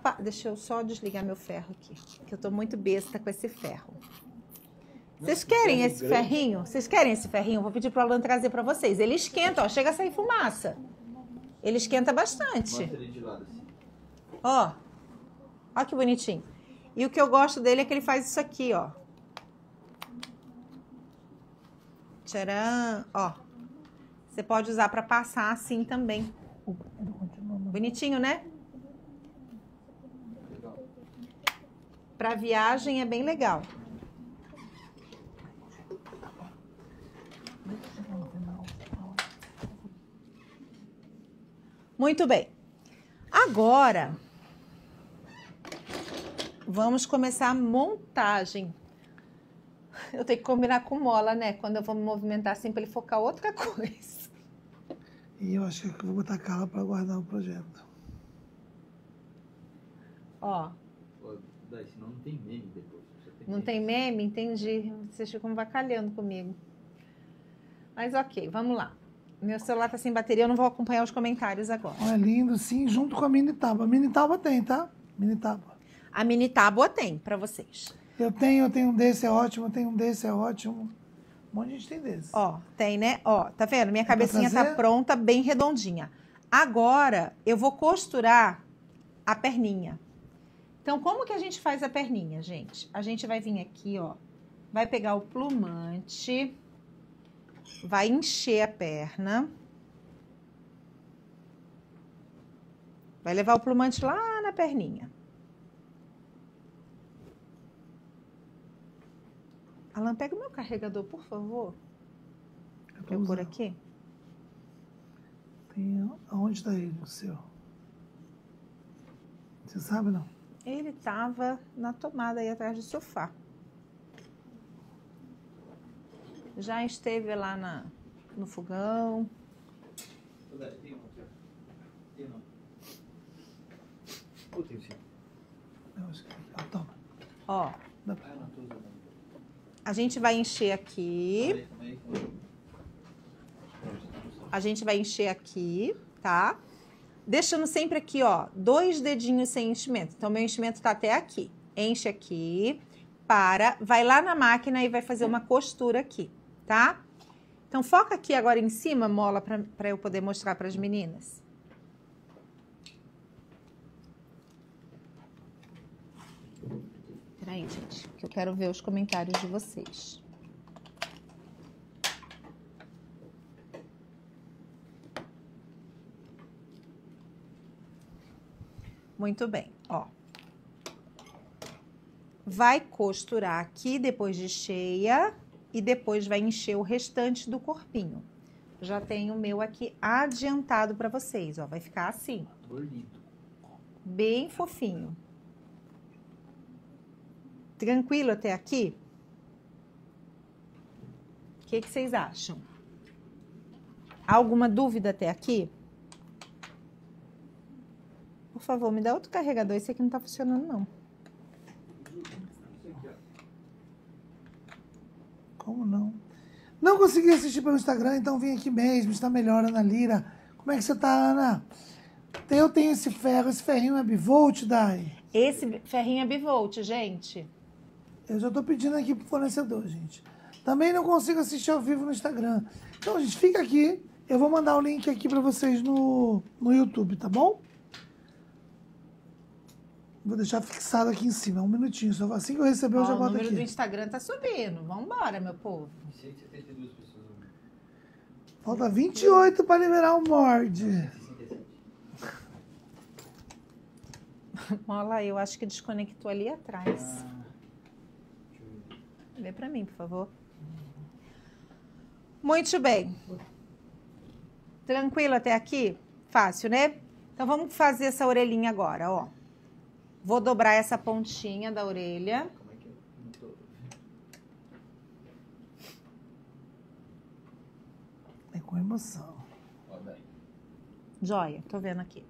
Pa... Deixa eu só desligar meu ferro aqui, que eu tô muito besta com esse ferro. Vocês querem esse ferrinho? Vocês querem esse ferrinho? Vou pedir pro Alan trazer para vocês. Ele esquenta, ó, chega a sair fumaça. Ele esquenta bastante. Mostra ele de lado assim. Ó. Ó que bonitinho. E o que eu gosto dele é que ele faz isso aqui, ó. Tcharam, ó. Você pode usar para passar assim também. Bonitinho, né? Para viagem é bem legal. Muito bem. Agora vamos começar a montagem. Eu tenho que combinar com mola, né? Quando eu vou me movimentar assim para ele focar outra coisa. E eu acho que eu vou botar a Carla para guardar o projeto. Ó, Pô, senão não tem meme depois. Você não tem meme? Entendi. Vocês ficam vacalhando comigo. Mas ok, vamos lá. Meu celular tá sem bateria, eu não vou acompanhar os comentários agora. Olha, lindo, sim, junto com a mini tábua. A mini tábua tem, tá? Mini tábua. A mini tábua tem para vocês. Eu tenho, eu tenho um desse, é ótimo, eu tenho um desse, é ótimo. Um monte de gente tem desse. Ó, tem, né? Ó, tá vendo? Minha cabecinha tá pronta, bem redondinha. Agora, eu vou costurar a perninha. Então, como que a gente faz a perninha, gente? A gente vai vir aqui, ó. Vai pegar o plumante. Vai encher a perna. Vai levar o plumante lá na perninha. Alan, pega o meu carregador, por favor. Eu tô Pra eu pôr usando. aqui. Tem, aonde está ele, o seu? Você sabe, não? Ele tava na tomada aí atrás do sofá. Já esteve lá na, no fogão. Ó. A gente vai encher aqui. A gente vai encher aqui, tá? Deixando sempre aqui, ó, dois dedinhos sem enchimento. Então, meu enchimento tá até aqui. Enche aqui, para, vai lá na máquina e vai fazer uma costura aqui, tá? Então, foca aqui agora em cima, mola, para eu poder mostrar para as meninas. Peraí, gente, que eu quero ver os comentários de vocês. Muito bem, ó. Vai costurar aqui depois de cheia e depois vai encher o restante do corpinho. Já tenho o meu aqui adiantado para vocês, ó. Vai ficar assim, Bonito. bem fofinho. Tranquilo até aqui? O que, que vocês acham? Alguma dúvida até aqui? Por favor, me dá outro carregador. Esse aqui não tá funcionando, não. Isso aqui, ó. Como não? Não consegui assistir pelo Instagram, então vim aqui mesmo. Está melhor, Ana Lira. Como é que você tá, Ana? Eu tenho esse ferro, esse ferrinho é bivolt, Dai. Esse ferrinho é bivolt, gente. Eu já tô pedindo aqui pro fornecedor, gente. Também não consigo assistir ao vivo no Instagram. Então, gente, fica aqui. Eu vou mandar o link aqui pra vocês no, no YouTube, tá bom? Vou deixar fixado aqui em cima, um minutinho. Só assim que eu receber, eu Ó, já o boto número do aqui. Instagram tá subindo. Vambora, meu povo. 172 pessoas. Falta 28 para liberar o mord. 67. Olha lá, eu acho que desconectou ali atrás. Ah, deixa eu ver. Vê pra mim, por favor. Muito bem. Tranquilo até aqui? Fácil, né? Então vamos fazer essa orelhinha agora, ó. Vou dobrar essa pontinha da orelha. Como é que é? Não tô- É com emoção. Joia, tô vendo aqui.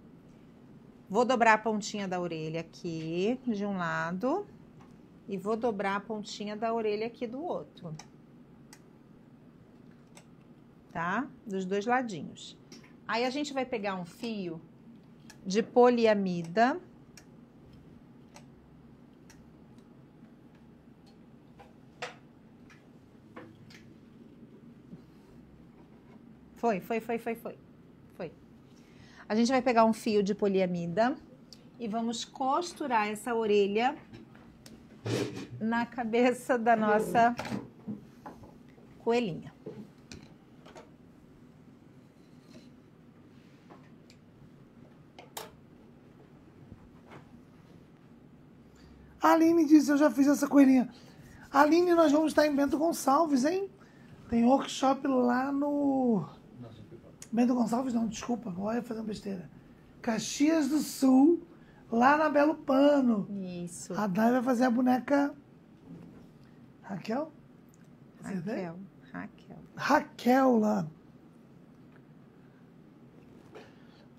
Vou dobrar a pontinha da orelha aqui, de um lado. E vou dobrar a pontinha da orelha aqui do outro. Tá? Dos dois ladinhos. Aí a gente vai pegar um fio de poliamida. Foi, foi, foi, foi, foi. Foi. A gente vai pegar um fio de poliamida e vamos costurar essa orelha na cabeça da nossa coelhinha. Aline disse, eu já fiz essa coelhinha. Aline, nós vamos estar em Bento Gonçalves, hein? Tem workshop lá no... Nossa, eu fui pra- Bento Gonçalves não, desculpa, olha fazendo besteira. Caxias do Sul, lá na Belo Pano. Isso. A Dai vai fazer a boneca... Raquel? Raquel. Raquel. Raquel lá.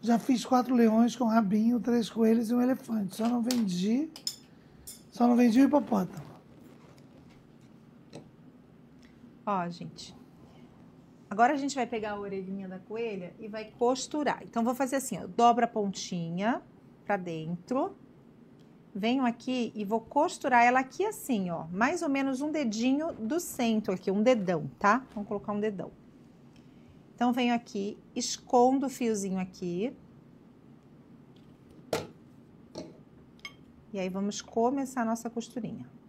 Já fiz quatro leões com rabinho, três coelhos e um elefante. Só não vendi. Só não vendi o hipopótamo. Ó, gente. Agora a gente vai pegar a orelhinha da coelha e vai costurar. Então, vou fazer assim, ó. Dobra a pontinha pra dentro. Venho aqui e vou costurar ela aqui assim, ó. Mais ou menos um dedinho do centro aqui, um dedão, tá? Vamos colocar um dedão. Então, venho aqui, escondo o fiozinho aqui. E aí, vamos começar a nossa costurinha.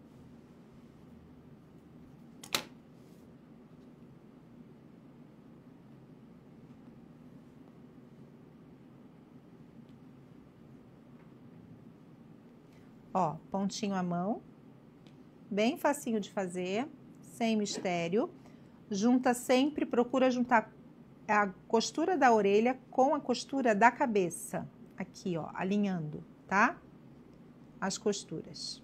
Ó, pontinho à mão, bem facinho de fazer, sem mistério. Junta sempre, procura juntar a costura da orelha com a costura da cabeça. Aqui, ó, alinhando, tá? As costuras.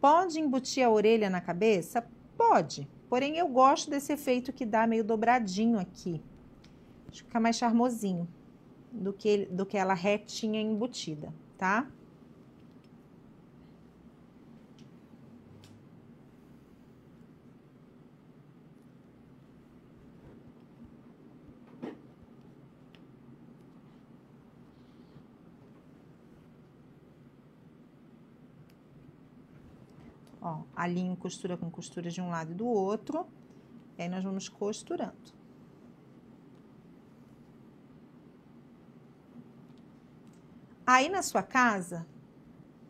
Pode embutir a orelha na cabeça? Pode. Porém, eu gosto desse efeito que dá meio dobradinho aqui. Acho que fica mais charmosinho do que, do que ela retinha embutida, tá? Ó, alinho costura com costura de um lado e do outro. E aí nós vamos costurando. Aí na sua casa,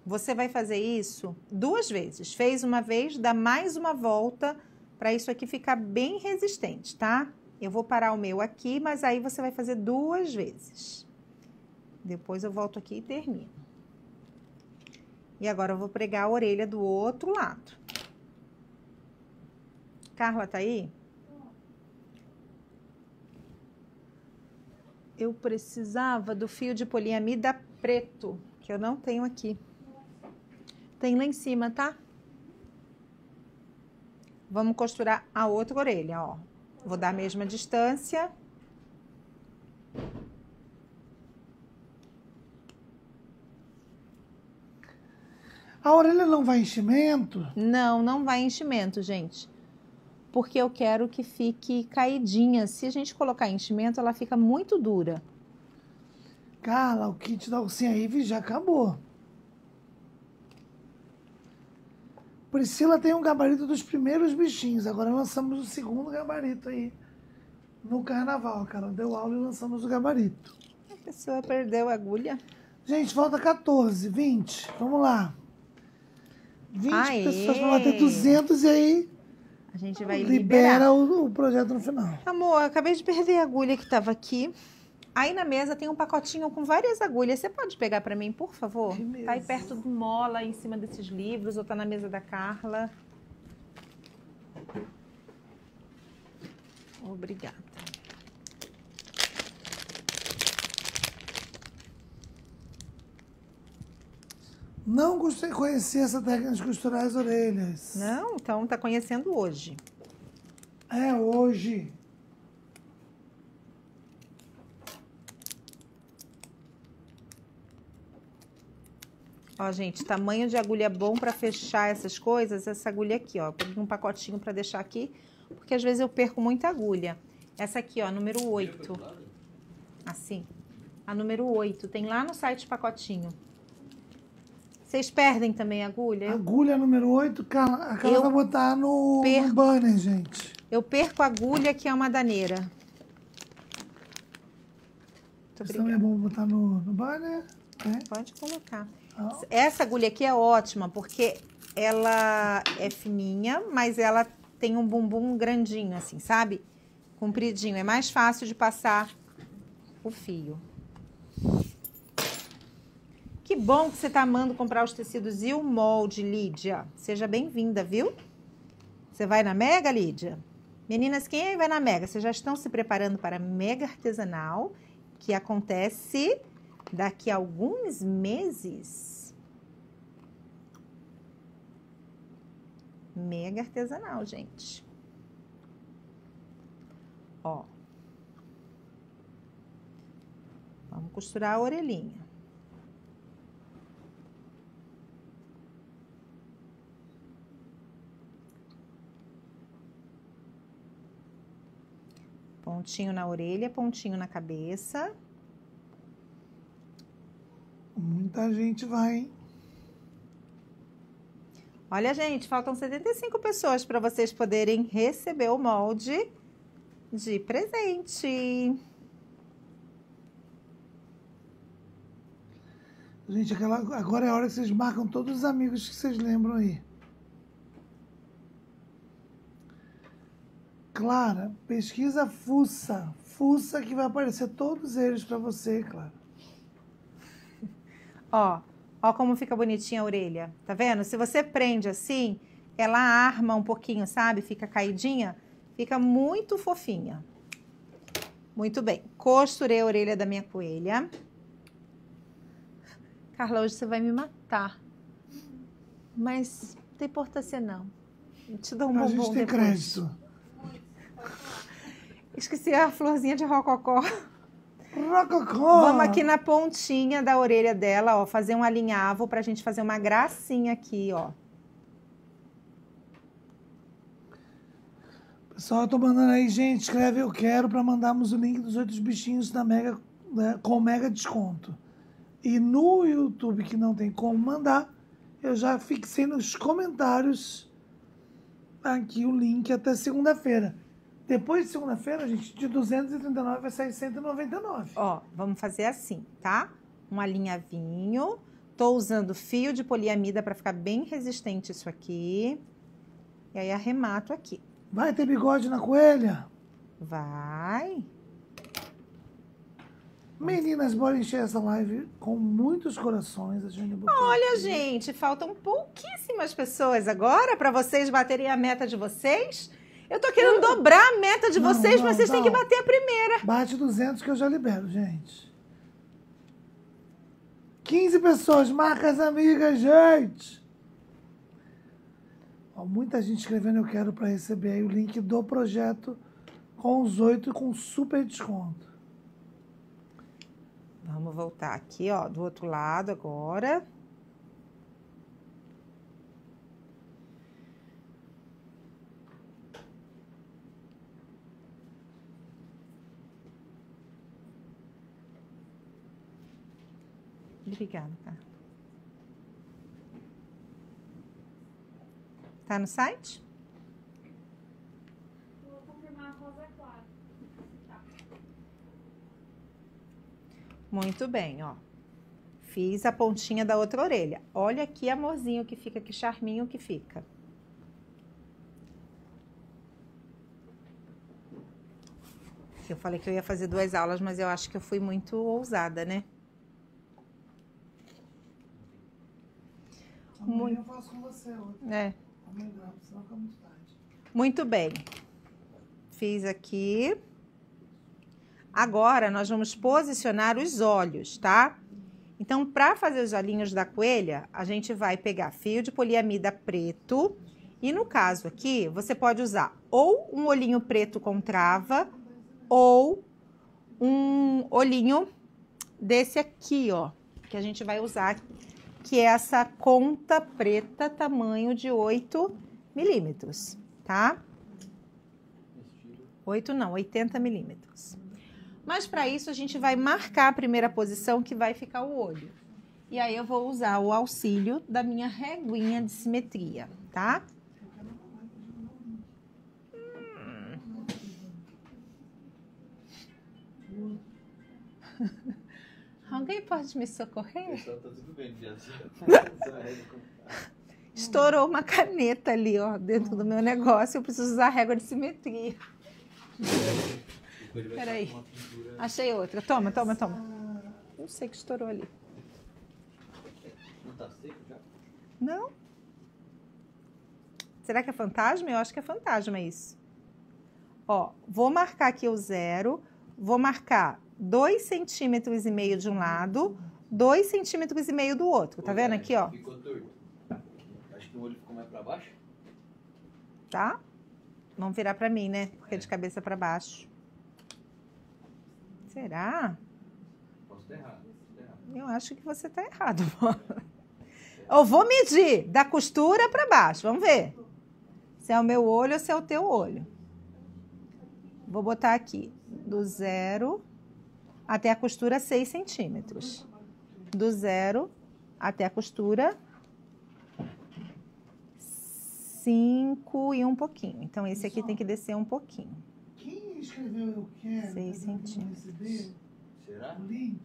você vai fazer isso duas vezes. Fez uma vez, dá mais uma volta para isso aqui ficar bem resistente, tá? Eu vou parar o meu aqui, mas aí você vai fazer duas vezes. Depois eu volto aqui e termino. E agora eu vou pregar a orelha do outro lado. Carla, tá aí? Eu precisava do fio de poliamida preto, que eu não tenho aqui. Tem lá em cima, tá? Vamos costurar a outra orelha, ó. Vou dar a mesma distância. A orelha não vai enchimento? Não, não vai enchimento, gente. Porque eu quero que fique caidinha. Se a gente colocar enchimento, ela fica muito dura. Carla, o kit da ursinha Ive já acabou. Priscila tem um gabarito dos primeiros bichinhos. Agora lançamos o segundo gabarito aí no carnaval, cara. Deu aula e lançamos o gabarito. A pessoa perdeu a agulha. Gente, falta 14, 20. Vamos lá. 20 Aê! pessoas para bater 200 e aí A gente vai libera liberar. o, o projeto no final. Amor, acabei de perder a agulha que estava aqui. Aí na mesa tem um pacotinho com várias agulhas. Você pode pegar para mim, por favor? Mesa? Tá aí perto do mola, em cima desses livros, ou tá na mesa da Carla. Obrigada. Não gostei, conheci essa técnica de costurar as orelhas. Não? Então tá conhecendo hoje. É hoje. Ó, gente, tamanho de agulha bom para fechar essas coisas, essa agulha aqui, ó. Peguei um pacotinho para deixar aqui, porque às vezes eu perco muita agulha. Essa aqui, ó, número 8. Assim. A número 8. Tem lá no site pacotinho. Vocês perdem também agulha? Eu, Agulha número 8, Carla, a Carla Eu vai botar no, no perco. banner, gente. eu perco a agulha que é uma daneira. Muito Isso também é bom botar no, no banner. né? Pode colocar. Essa agulha aqui é ótima, porque ela é fininha, mas ela tem um bumbum grandinho, assim, sabe? Compridinho. É mais fácil de passar o fio. Que bom que você tá amando comprar os tecidos e o molde, Lídia. Seja bem-vinda, viu? Você vai na Mega, Lídia? Meninas, quem aí vai na Mega? Vocês já estão se preparando para a Mega Artesanal, que acontece daqui a alguns meses. Mega artesanal, gente. Ó. Vamos costurar a orelhinha. Pontinho na orelha, pontinho na cabeça. Muita gente vai, hein? Olha, gente, faltam 75 pessoas para vocês poderem receber o molde de presente. Gente, aquela, agora é a hora que vocês marcam todos os amigos que vocês lembram aí. Clara, pesquisa Fuça. Fuça que vai aparecer todos eles para você, Clara. Ó, ó como fica bonitinha a orelha. Tá vendo? Se você prende assim, ela arma um pouquinho, sabe? Fica caidinha. Fica muito fofinha. Muito bem. Costurei a orelha da minha coelha. Carla, hoje você vai me matar. Mas não tem importância não. Eu te dou um a bombom gente tem depois. crédito. Esqueci a florzinha de rococó. Vamos aqui na pontinha da orelha dela, ó, fazer um alinhavo pra gente fazer uma gracinha aqui, ó. Pessoal, eu tô mandando aí, gente, escreve eu quero para mandarmos o link dos outros bichinhos da Mega, né, com mega desconto. E no YouTube, que não tem como mandar, eu já fixei nos comentários aqui o link até segunda-feira. Depois de segunda-feira, gente, de 239 vai sair 199. Ó, vamos fazer assim, tá? Um alinhavinho. Tô usando fio de poliamida pra ficar bem resistente isso aqui. E aí arremato aqui. Vai ter bigode na coelha? Vai. Meninas, bora encher essa live com muitos corações. A Jane Olha, gente, faltam pouquíssimas pessoas agora pra vocês baterem a meta de vocês. Eu tô querendo dobrar a meta de Não, vocês, não, mas vocês têm que bater a primeira. Bate 200 que eu já libero, gente. 15 pessoas, marca as amigas, gente. Ó, muita gente escrevendo eu quero para receber aí o link do projeto com os oito com super desconto. Vamos voltar aqui, ó, do outro lado agora. Obrigada, Carla. Tá no site? Vou confirmar a Rosa Clara. Tá. Muito bem, ó. Fiz a pontinha da outra orelha. Olha que amorzinho que fica, que charminho que fica. Eu falei que eu ia fazer duas aulas, mas eu acho que eu fui muito ousada, né? Amanhã Muito. eu faço com você outra. É. Amanhã gravo, senão fica muito tarde. Muito bem. Fiz aqui. Agora nós vamos posicionar os olhos, tá? Então, para fazer os olhinhos da coelha, a gente vai pegar fio de poliamida preto. E no caso aqui, você pode usar ou um olhinho preto com trava ou um olhinho desse aqui, ó, que a gente vai usar, que é essa conta preta tamanho de 8 milímetros, tá? 8 não, 80 milímetros. Mas para isso a gente vai marcar a primeira posição que vai ficar o olho. E aí eu vou usar o auxílio da minha reguinha de simetria, tá? Alguém pode me socorrer? pessoal tá tudo bem. Estourou uma caneta ali, ó, dentro do meu negócio. Eu preciso usar régua de simetria. Peraí. Achei outra. Toma, toma, toma. Eu sei que estourou ali. Não tá seco já? Não? Será que é fantasma? Eu acho que é fantasma isso. Ó, vou marcar aqui o zero. Vou marcar dois centímetros e meio de um lado, dois centímetros e meio do outro. Tá vendo aqui, ó? Ficou torto. Acho que o olho ficou mais pra baixo. Tá? Vamos virar pra mim, né? Porque é de cabeça pra baixo. Será? Posso estar errado. posso estar errado. Eu acho que você tá errado. Eu vou medir da costura pra baixo. Vamos ver. Se é o meu olho ou se é o teu olho. Vou botar aqui do zero até a costura 6 centímetros. Do zero até a costura 5 e um pouquinho. Então, esse aqui tem que descer um pouquinho. Quem escreveu Eu Quero, Seis mas não centímetros. recebeu Será? o link,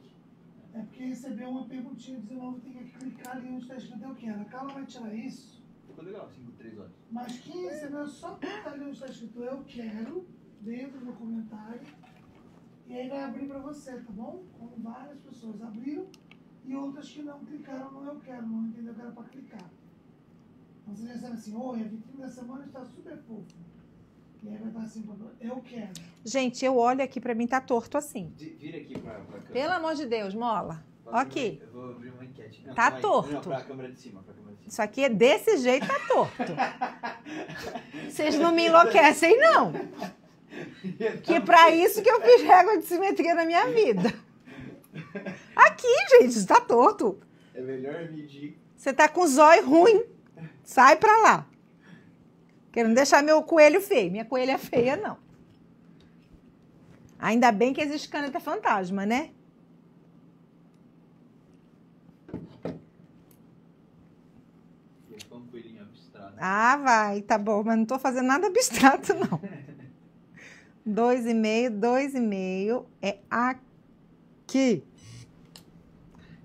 é porque recebeu uma perguntinha dizendo que tem que clicar ali onde está escrito Eu Quero. A Carla vai tirar isso, Ficou legal, 5, 3 horas. mas quem recebeu só clicar ali onde está escrito Eu Quero, dentro do comentário, e aí vai abrir para você, tá bom? Como várias pessoas abriram e outras que não clicaram no Eu Quero, não entendeu que era para clicar. Então você recebe assim, oi, a vitrine da semana está super fofa. E aí vai estar assim, eu quero. Gente, eu olho aqui pra mim, tá torto assim. Vi- Vira aqui pra, pra câmera. Pelo amor de Deus, mola. Vou Aqui. uma- Eu vou abrir uma enquete. Não, Tá torto. Não, pra câmera de cima, pra câmera de cima. Isso aqui é desse jeito, tá torto. Vocês não me enlouquecem, não. Que pra isso que eu fiz régua de simetria na minha vida. Aqui, gente, isso tá torto. É melhor medir. Você tá com zóio ruim. Sai pra lá. Querendo deixar meu coelho feio. Minha coelha feia, não. Ainda bem que existe caneta fantasma, né? Ah, vai, tá bom, mas não tô fazendo nada abstrato, não. Dois e meio, dois e meio é aqui.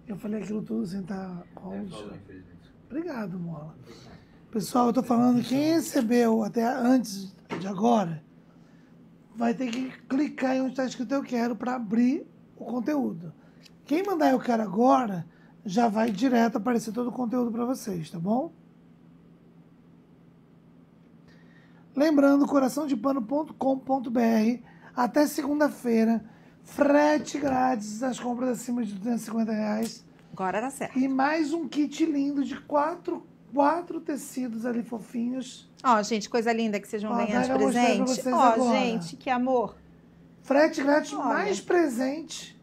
Eu falei aquilo tudo sem estar É, infelizmente. Obrigado, Mola. Pessoal, eu tô falando, quem recebeu até antes de agora, vai ter que clicar em onde está escrito Eu Quero para abrir o conteúdo. Quem mandar Eu Quero agora, já vai direto aparecer todo o conteúdo para vocês, tá bom? Lembrando, coraçãodepano.com.br até segunda-feira, frete grátis das compras acima de 250 reais. Agora tá certo. E mais um kit lindo de quatro, quatro tecidos ali fofinhos. Ó, gente, coisa linda que vocês vão Ó, ganhar de presente. vocês Ó, agora. gente, que amor. Frete grátis, Olha. mais presente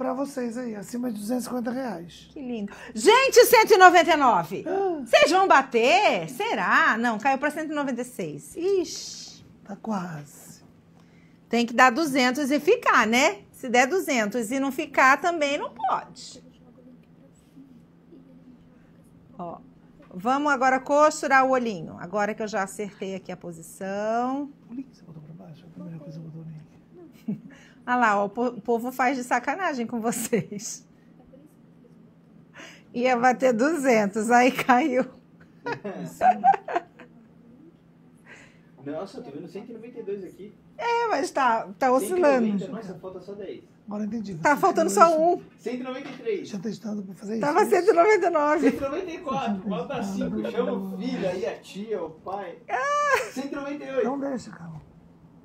para vocês aí, acima de 250 reais. Que lindo. Gente, 199. Ah, Vocês vão bater? Será? Não, caiu pra 196. Ixi. tá quase. Tem que dar 200 e ficar, né? Se der 200 e não ficar, também não pode. Ó, vamos agora costurar o olhinho. Agora que eu já acertei aqui a posição. O link você botou para baixo? A primeira coisa que link. Ah lá, ó, o po- o povo faz de sacanagem com vocês. Ia bater 200, aí caiu. Nossa, eu tô vendo 192 aqui. É, mas tá, tá oscilando. 190, Nossa, falta só 10. Agora entendi. Tá faltando só um. 193. Já testando pra fazer isso. Tava 199. 194, falta 5. Chama o filho, aí a tia, o pai. 198. Não deixa, cara.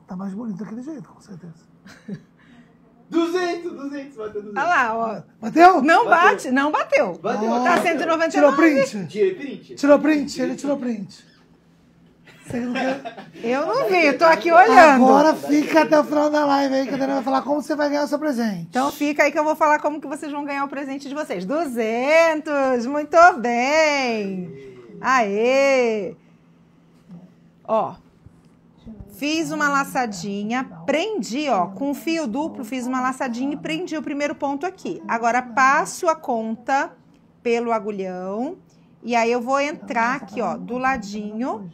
Tá mais bonito daquele jeito, com certeza. 200, 200, bateu 200. Olha lá, ó. Bateu? Não Bateu. bate, não bateu. Bateu, Tá bateu. 199. Tirou print? Tirei print. Tirou print? Ele tirou print. Você não quer... Eu não vi, tô aqui olhando. Agora fica até o final da live aí, que a Daniela vai falar como você vai ganhar o seu presente. Então fica aí que eu vou falar como que vocês vão ganhar o presente de vocês. 200! Muito bem! Aê! Ó, fiz uma laçadinha, prendi, ó, com fio duplo, fiz uma laçadinha e prendi o primeiro ponto aqui. Agora passo a conta pelo agulhão e aí eu vou entrar aqui, ó, do ladinho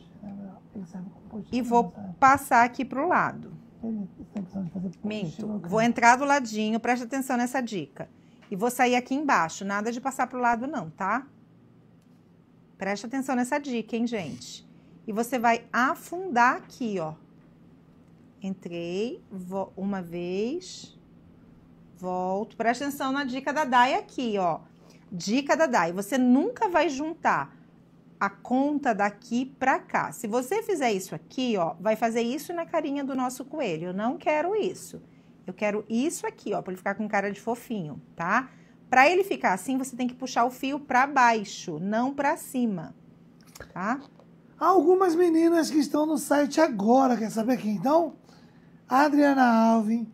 e vou passar aqui pro lado. Minto. Vou entrar do ladinho, presta atenção nessa dica. E vou sair aqui embaixo. Nada de passar pro lado, não, tá? Presta atenção nessa dica, hein, gente? E você vai afundar aqui, ó. Entrei, uma vez, volto. Presta atenção na dica da Dai aqui, ó. Dica da Dai. Você nunca vai juntar a conta daqui pra cá. Se você fizer isso aqui, ó, vai fazer isso na carinha do nosso coelho. Eu não quero isso. Eu quero isso aqui, ó, para ele ficar com cara de fofinho, tá? Para ele ficar assim, você tem que puxar o fio para baixo, não para cima, tá? Algumas meninas que estão no site agora, quer saber quem? Então, Adriana Alvin,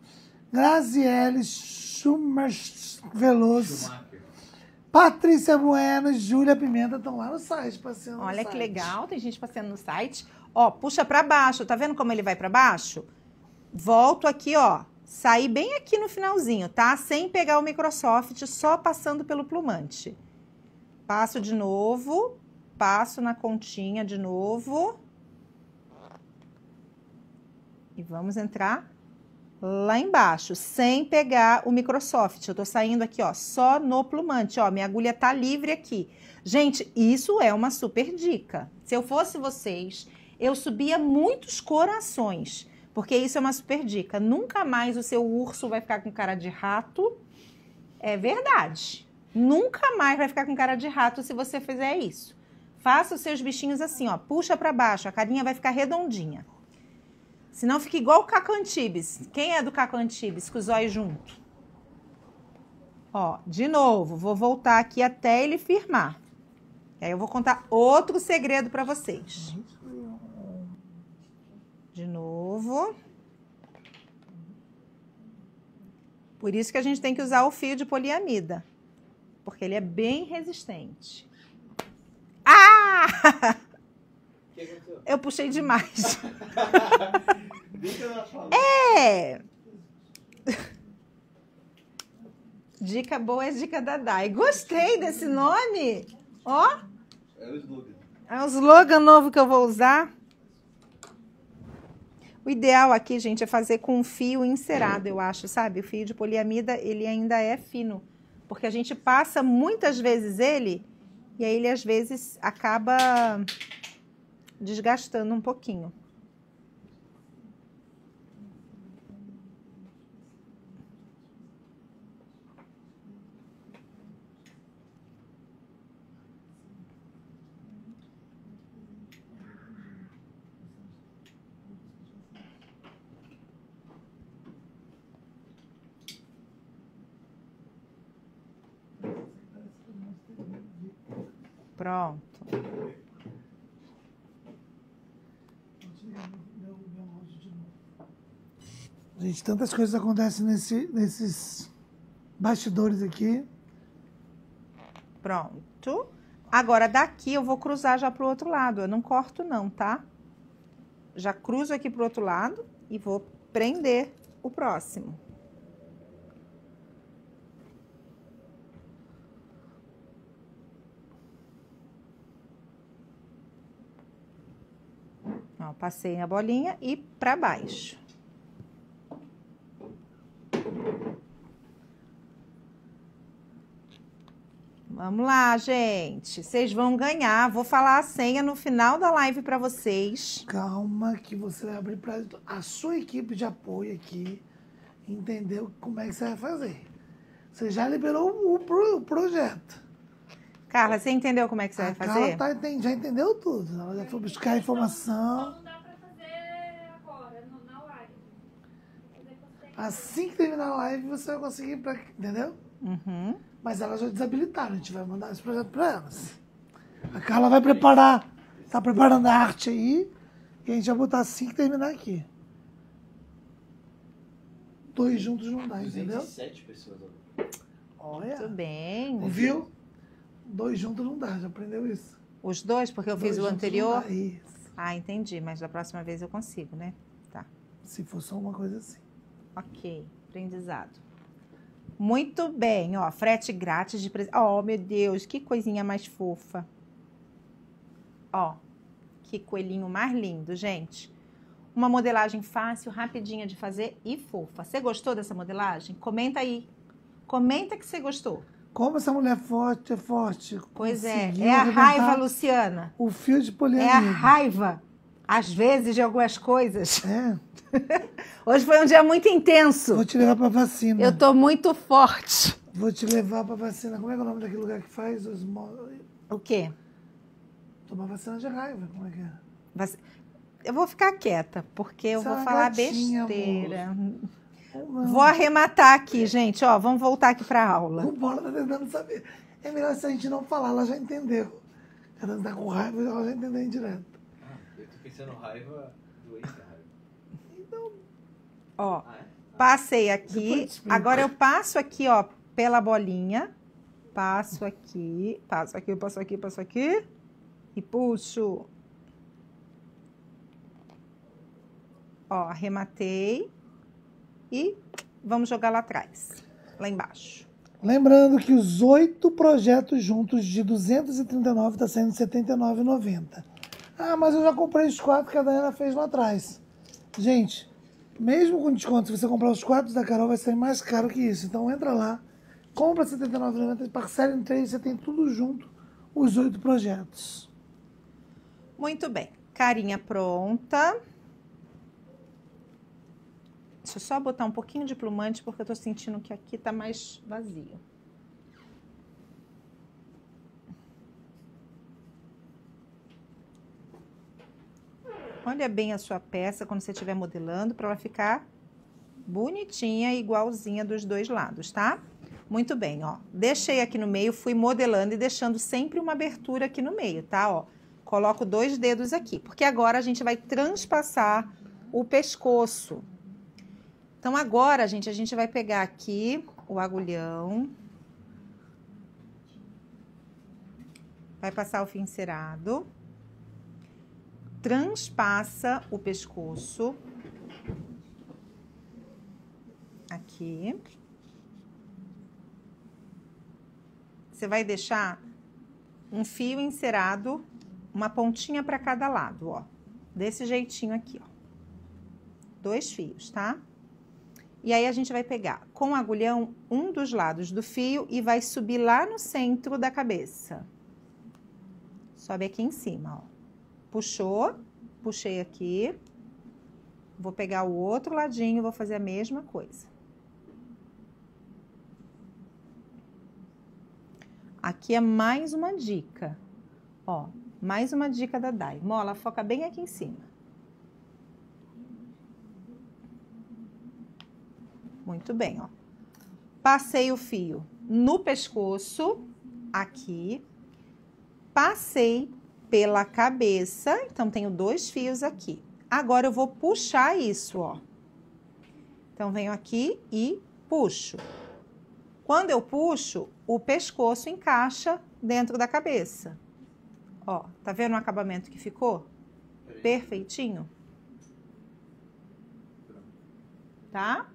Graziele Schumer Veloso, Schumacher. Patrícia Bueno e Júlia Pimenta estão lá no site passeando no Olha que site. legal, tem gente passeando no site. Ó, puxa para baixo, tá vendo como ele vai para baixo? Volto aqui, ó, sair bem aqui no finalzinho, tá? Sem pegar o Microsoft, só passando pelo plumante. Passo de novo, passo na continha de novo. E vamos entrar lá embaixo, sem pegar o Microsoft. Eu tô saindo aqui, ó, só no plumante, ó, minha agulha tá livre aqui. Gente, isso é uma super dica. Se eu fosse vocês, eu subia muitos corações, porque isso é uma super dica. Nunca mais o seu urso vai ficar com cara de rato. É verdade. Nunca mais vai ficar com cara de rato se você fizer isso. Faça os seus bichinhos assim, ó, puxa para baixo, a carinha vai ficar redondinha. Senão fica igual o Caco Antibes. Quem é do Caco Antibes com os olhos junto? Ó, de novo, vou voltar aqui até ele firmar. E aí eu vou contar outro segredo para vocês. De novo. Por isso que a gente tem que usar o fio de poliamida. Porque ele é bem resistente. Ah! Eu puxei demais. É. Dica boa é dica da Dai. Gostei desse nome. Ó, É o slogan. é um slogan novo que eu vou usar. O ideal aqui, gente, é fazer com fio encerado, eu acho, sabe? O fio de poliamida, ele ainda é fino. Porque a gente passa muitas vezes ele e aí ele às vezes acaba desgastando um pouquinho. Pronto. Gente, tantas coisas acontecem nesse, nesses bastidores aqui. Pronto. Agora daqui eu vou cruzar já pro outro lado. Eu não corto não, tá? Já cruzo aqui pro outro lado e vou prender o próximo. Ó, passei a bolinha e para baixo. Vamos lá, gente. Vocês vão ganhar. Vou falar a senha no final da live para vocês. Calma que você vai abrir para a sua equipe de apoio aqui entender como é que você vai fazer. Você já liberou o, pro- o projeto. Carla, você entendeu como é que você a vai fazer? Carla tá, já entendeu tudo. Ela já foi buscar a informação. Só não dá pra fazer agora, na live. Assim que terminar a live, você vai conseguir, pra, entendeu? Uhum. Mas elas já desabilitaram, a gente vai mandar esse projeto para elas. A Carla vai preparar, tá preparando a arte aí, e a gente vai botar assim que terminar aqui. Dois juntos não dá, entendeu? 207 pessoas. Olha, Tudo bem. ouviu? Dois juntos não dá, já aprendeu isso? Os dois, porque eu fiz Dois o juntos anterior. não dá, Isso. Ah, entendi. Mas da próxima vez eu consigo, né? Tá. Se for só uma coisa assim. Ok. Aprendizado. Muito bem, ó. Frete grátis de presente. Oh, meu Deus, que coisinha mais fofa. Ó, que coelhinho mais lindo, gente. Uma modelagem fácil, rapidinha de fazer e fofa. Você gostou dessa modelagem? Comenta aí. Comenta que você gostou. Como essa mulher forte é forte. Pois é, é a raiva, Luciana. O fio de É a poliamida. raiva, às vezes, de algumas coisas. É, Hoje foi um dia muito intenso. vou te levar pra vacina. Eu tô muito forte. Vou te levar pra vacina. Como é é o nome daquele lugar que faz os... O quê? Tomar vacina de raiva. Como é que é? Vac- Eu vou ficar quieta, porque eu é vou falar gatinha, besteira. Não? Vou arrematar aqui, gente. Ó, vamos voltar aqui pra aula. O Bola tá tentando saber. É melhor se a gente não falar, ela já entendeu. Ela tá com raiva, ela já entendeu eu tô pensando raiva, doença, raiva. Ó, Ah, é? passei aqui. Agora eu passo aqui, ó, pela bolinha. Passo aqui, passo aqui, passo aqui, passo aqui. E puxo. Ó, arrematei. E vamos jogar lá atrás. Lá embaixo. Lembrando que os oito projetos juntos de 239 está saindo R$ 79,90. Ah, mas eu já comprei os quatro que a Dayana fez lá atrás. Gente, mesmo com desconto, se você comprar os quatro da Carol, vai sair mais caro que isso. Então entra lá, compra R$ 79,90, parcela em três, você tem tudo junto, os oito projetos. Muito bem. Carinha pronta. Deixa eu só botar um pouquinho de plumante, porque eu tô sentindo que aqui tá mais vazio. Olha bem a sua peça quando você estiver modelando, para ela ficar bonitinha, igualzinha dos dois lados, tá? Muito bem, ó. Deixei aqui no meio, fui modelando e deixando sempre uma abertura aqui no meio, tá? Ó, coloco dois dedos aqui, porque agora a gente vai transpassar o pescoço. Então agora, gente, a gente vai pegar aqui o agulhão. Vai passar o fio encerado. Transpassa o pescoço. Aqui. Você vai deixar um fio encerado, uma pontinha para cada lado, ó. Desse jeitinho aqui, ó. Dois fios, tá? E aí a gente vai pegar com o agulhão um dos lados do fio e vai subir lá no centro da cabeça. Sobe aqui em cima, ó. Puxou, puxei aqui. Vou pegar o outro ladinho, vou fazer a mesma coisa. Aqui é mais uma dica. Ó, mais uma dica da Dai. Mola, foca bem aqui em cima. Muito bem, ó. Passei o fio no pescoço, aqui. Passei pela cabeça, então tenho dois fios aqui. Agora eu vou puxar isso, ó. Então venho aqui e puxo. Quando eu puxo, o pescoço encaixa dentro da cabeça. Ó, tá vendo o acabamento que ficou? Perfeitinho. Tá?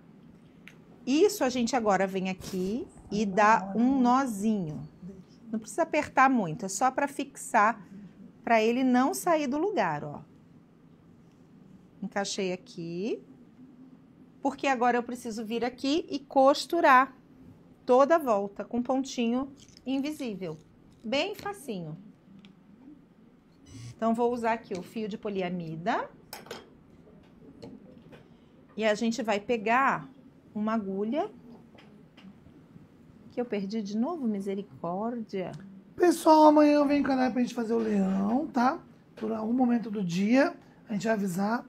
Isso a gente agora vem aqui e dá um nozinho. Não precisa apertar muito, é só para fixar, para ele não sair do lugar, ó. Encaixei aqui. Porque agora eu preciso vir aqui e costurar toda a volta com pontinho invisível. Bem facinho. Então, vou usar aqui o fio de poliamida. E a gente vai pegar uma agulha. Que eu perdi de novo, misericórdia. Pessoal, amanhã vem canal pra gente fazer o leão, tá? Por algum momento do dia, a gente vai avisar.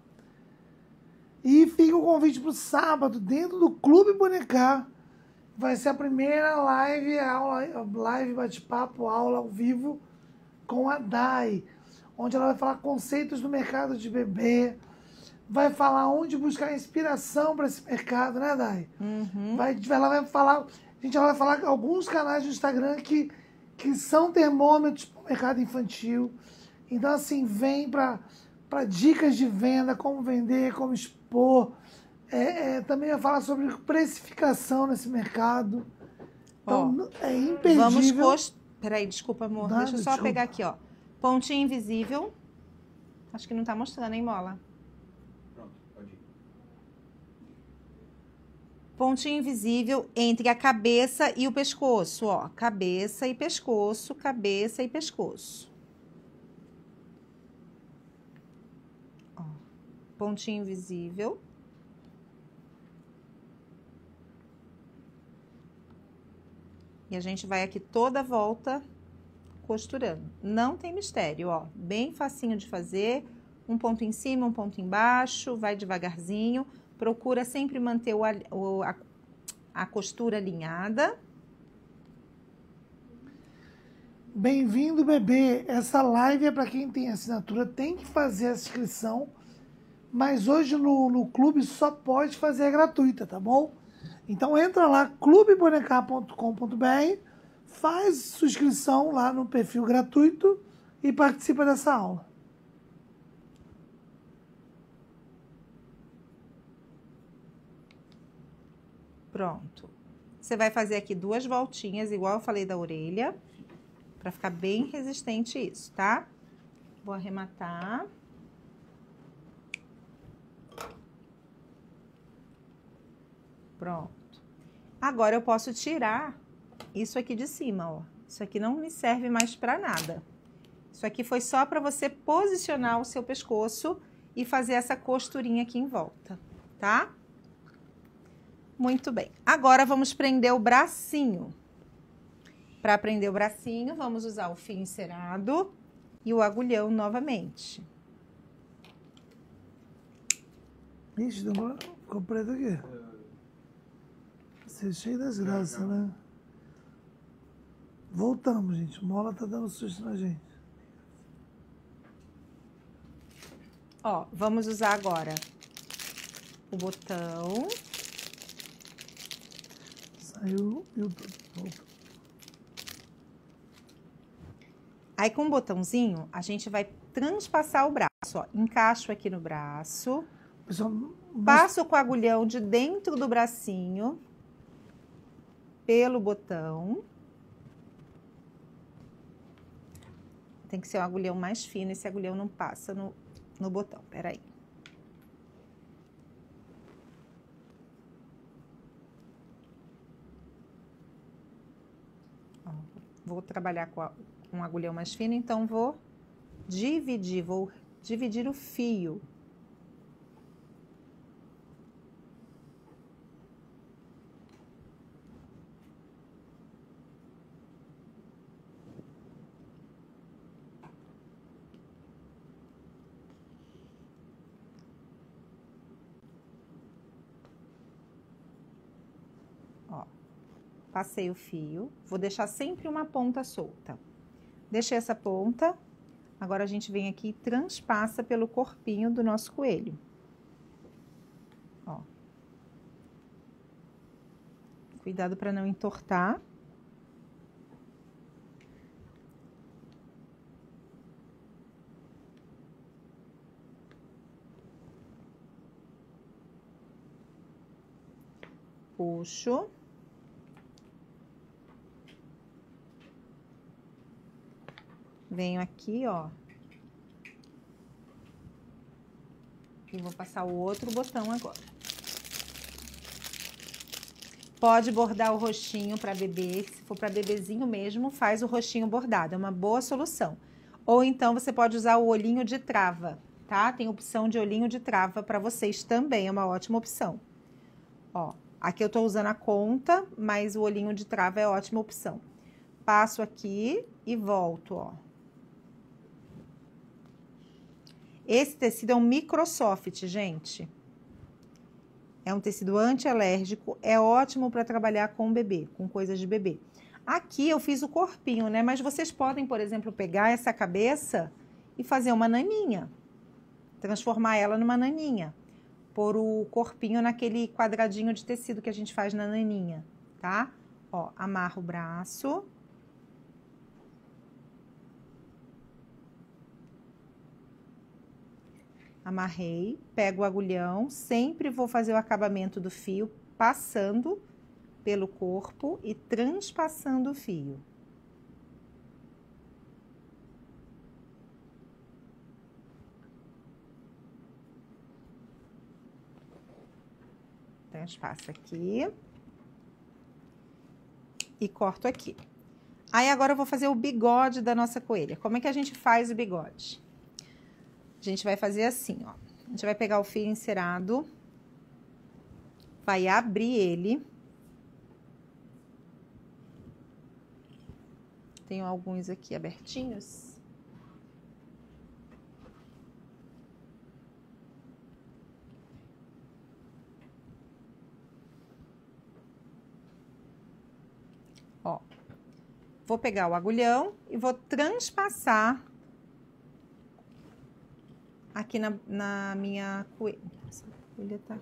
E fica o convite pro sábado, dentro do Clube Bonecar. Vai ser a primeira live, aula, live bate-papo, aula ao vivo com a Dai, onde ela vai falar conceitos do mercado de bebê, vai falar onde buscar inspiração para esse mercado, né, Dai? Uhum. Vai, ela vai falar, a gente vai falar alguns canais do Instagram que, que são termômetros para o mercado infantil. Então, assim, vem para dicas de venda, como vender, como expor. É, é, também vai falar sobre precificação nesse mercado. Então, é imperdível. Vamos cost... Peraí, desculpa, amor. Deixa eu só desculpa. pegar aqui, ó. Pontinho invisível. Acho que não tá mostrando, hein, Mola? Pronto, pode ir. Pontinho invisível entre a cabeça e o pescoço, ó. Cabeça e pescoço, cabeça e pescoço. Ó. Pontinho invisível. E a gente vai aqui toda a volta costurando. Não tem mistério, ó. Bem facinho de fazer. Um ponto em cima, um ponto embaixo, vai devagarzinho. Procura sempre manter o, o- a, a costura alinhada. Bem-vindo, bebê. Essa live é para quem tem assinatura, tem que fazer a inscrição. Mas hoje no, no clube só pode fazer a gratuita, tá bom? Então entra lá, clubebonecar.com.br, faz sua inscrição lá no perfil gratuito e participa dessa aula. Pronto. Você vai fazer aqui duas voltinhas, igual eu falei da orelha, para ficar bem resistente isso, tá? Vou arrematar. Pronto. Agora eu posso tirar isso aqui de cima, ó. Isso aqui não me serve mais para nada. Isso aqui foi só para você posicionar o seu pescoço e fazer essa costurinha aqui em volta, tá? Muito bem. Agora vamos prender o bracinho. Para prender o bracinho, vamos usar o fio encerado e o agulhão novamente. Ixi, demorou. Ficou preto aqui. Você é cheio das graças, né? Voltamos, gente. Mola tá dando susto na gente. Ó, vamos usar agora o botão. Saiu e o voltou. Aí com o botãozinho, a gente vai transpassar o braço, ó. Encaixo aqui no braço. Pessoal, Passo com o agulhão de dentro do bracinho pelo botão. Tem que ser um agulhão mais fino, esse agulhão não passa no, no botão. Peraí. Ó, Vou trabalhar com a- um agulhão mais fino, então vou dividir, vou dividir o fio. Passei o fio, vou deixar sempre uma ponta solta. Deixei essa ponta, agora a gente vem aqui e transpassa pelo corpinho do nosso coelho. Ó. Cuidado para não entortar. Puxo. Venho aqui, ó. E vou passar o outro botão agora. Pode bordar o roxinho para bebê. Se for para bebezinho mesmo, faz o roxinho bordado. É uma boa solução. Ou então você pode usar o olhinho de trava, tá? Tem opção de olhinho de trava para vocês também. É uma ótima opção. Ó, aqui eu tô usando a conta, mas o olhinho de trava é ótima opção. Passo aqui e volto, ó. Esse tecido é um Microsoft, gente. É um tecido antialérgico, é ótimo para trabalhar com bebê, com coisas de bebê. Aqui eu fiz o corpinho, né? Mas vocês podem, por exemplo, pegar essa cabeça e fazer uma naninha. Transformar ela numa naninha. Pôr o corpinho naquele quadradinho de tecido que a gente faz na naninha, tá? Ó, amarra o braço. Amarrei, pego o agulhão, sempre vou fazer o acabamento do fio passando pelo corpo e transpassando o fio. Transpassa aqui. E corto aqui. Aí agora eu vou fazer o bigode da nossa coelha. Como é que a gente faz o bigode? A gente vai fazer assim, ó. A gente vai pegar o fio encerado, vai abrir ele. Tenho alguns aqui abertinhos. Ó, vou pegar o agulhão e vou transpassar aqui na, na minha coelha. Tá.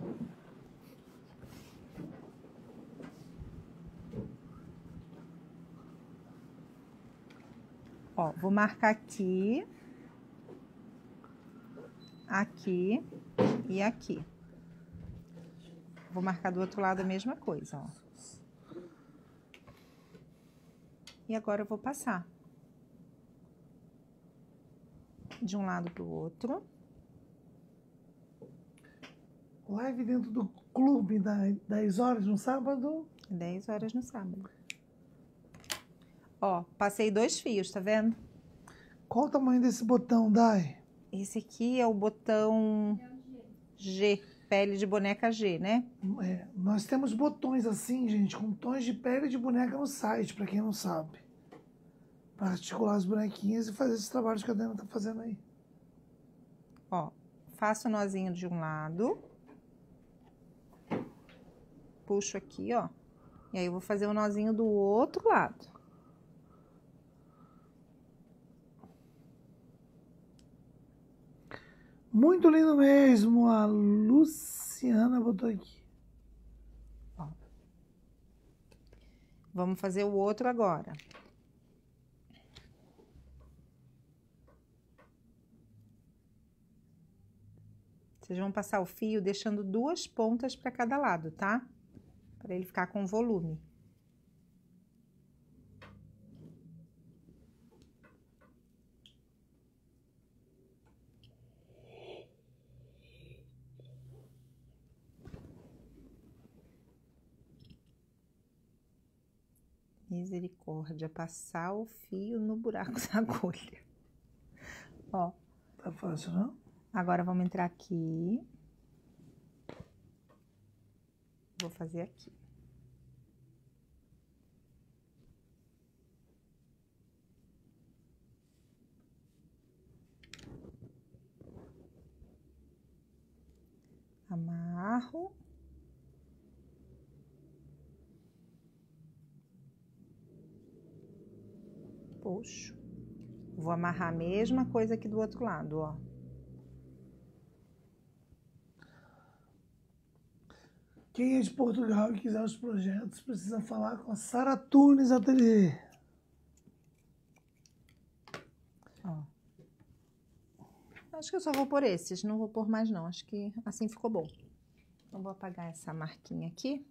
Ó, vou marcar aqui, aqui e aqui. Vou marcar do outro lado a mesma coisa, ó. E agora eu vou passar de um lado para o outro. Live dentro do clube, das 10 horas no sábado. 10 horas no sábado. Ó, passei dois fios, tá vendo? Qual o tamanho desse botão, Dai? Esse aqui é o botão G, pele de boneca G, né? É, nós temos botões assim, gente, com tons de pele de boneca no site, para quem não sabe. Para articular as bonequinhas e fazer esses trabalhos que a Dana tá fazendo aí. Ó, faço o nozinho de um lado. Puxo aqui, ó. E aí eu vou fazer o nozinho do outro lado. Muito lindo mesmo. A Luciana botou aqui. Ó. Vamos fazer o outro agora. Vocês vão passar o fio deixando duas pontas para cada lado, tá? Para ele ficar com volume. Misericórdia, passar o fio no buraco da agulha. Ó. Tá fácil, não? Agora vamos entrar aqui. Vou fazer aqui. Amarro. Puxo. Vou amarrar a mesma coisa aqui do outro lado, ó. Quem é de Portugal e quiser os projetos, precisa falar com a Sara Tunes Ateliê. Acho que eu só vou por esses, não vou pôr mais não. Acho que assim ficou bom. Então, vou apagar essa marquinha aqui.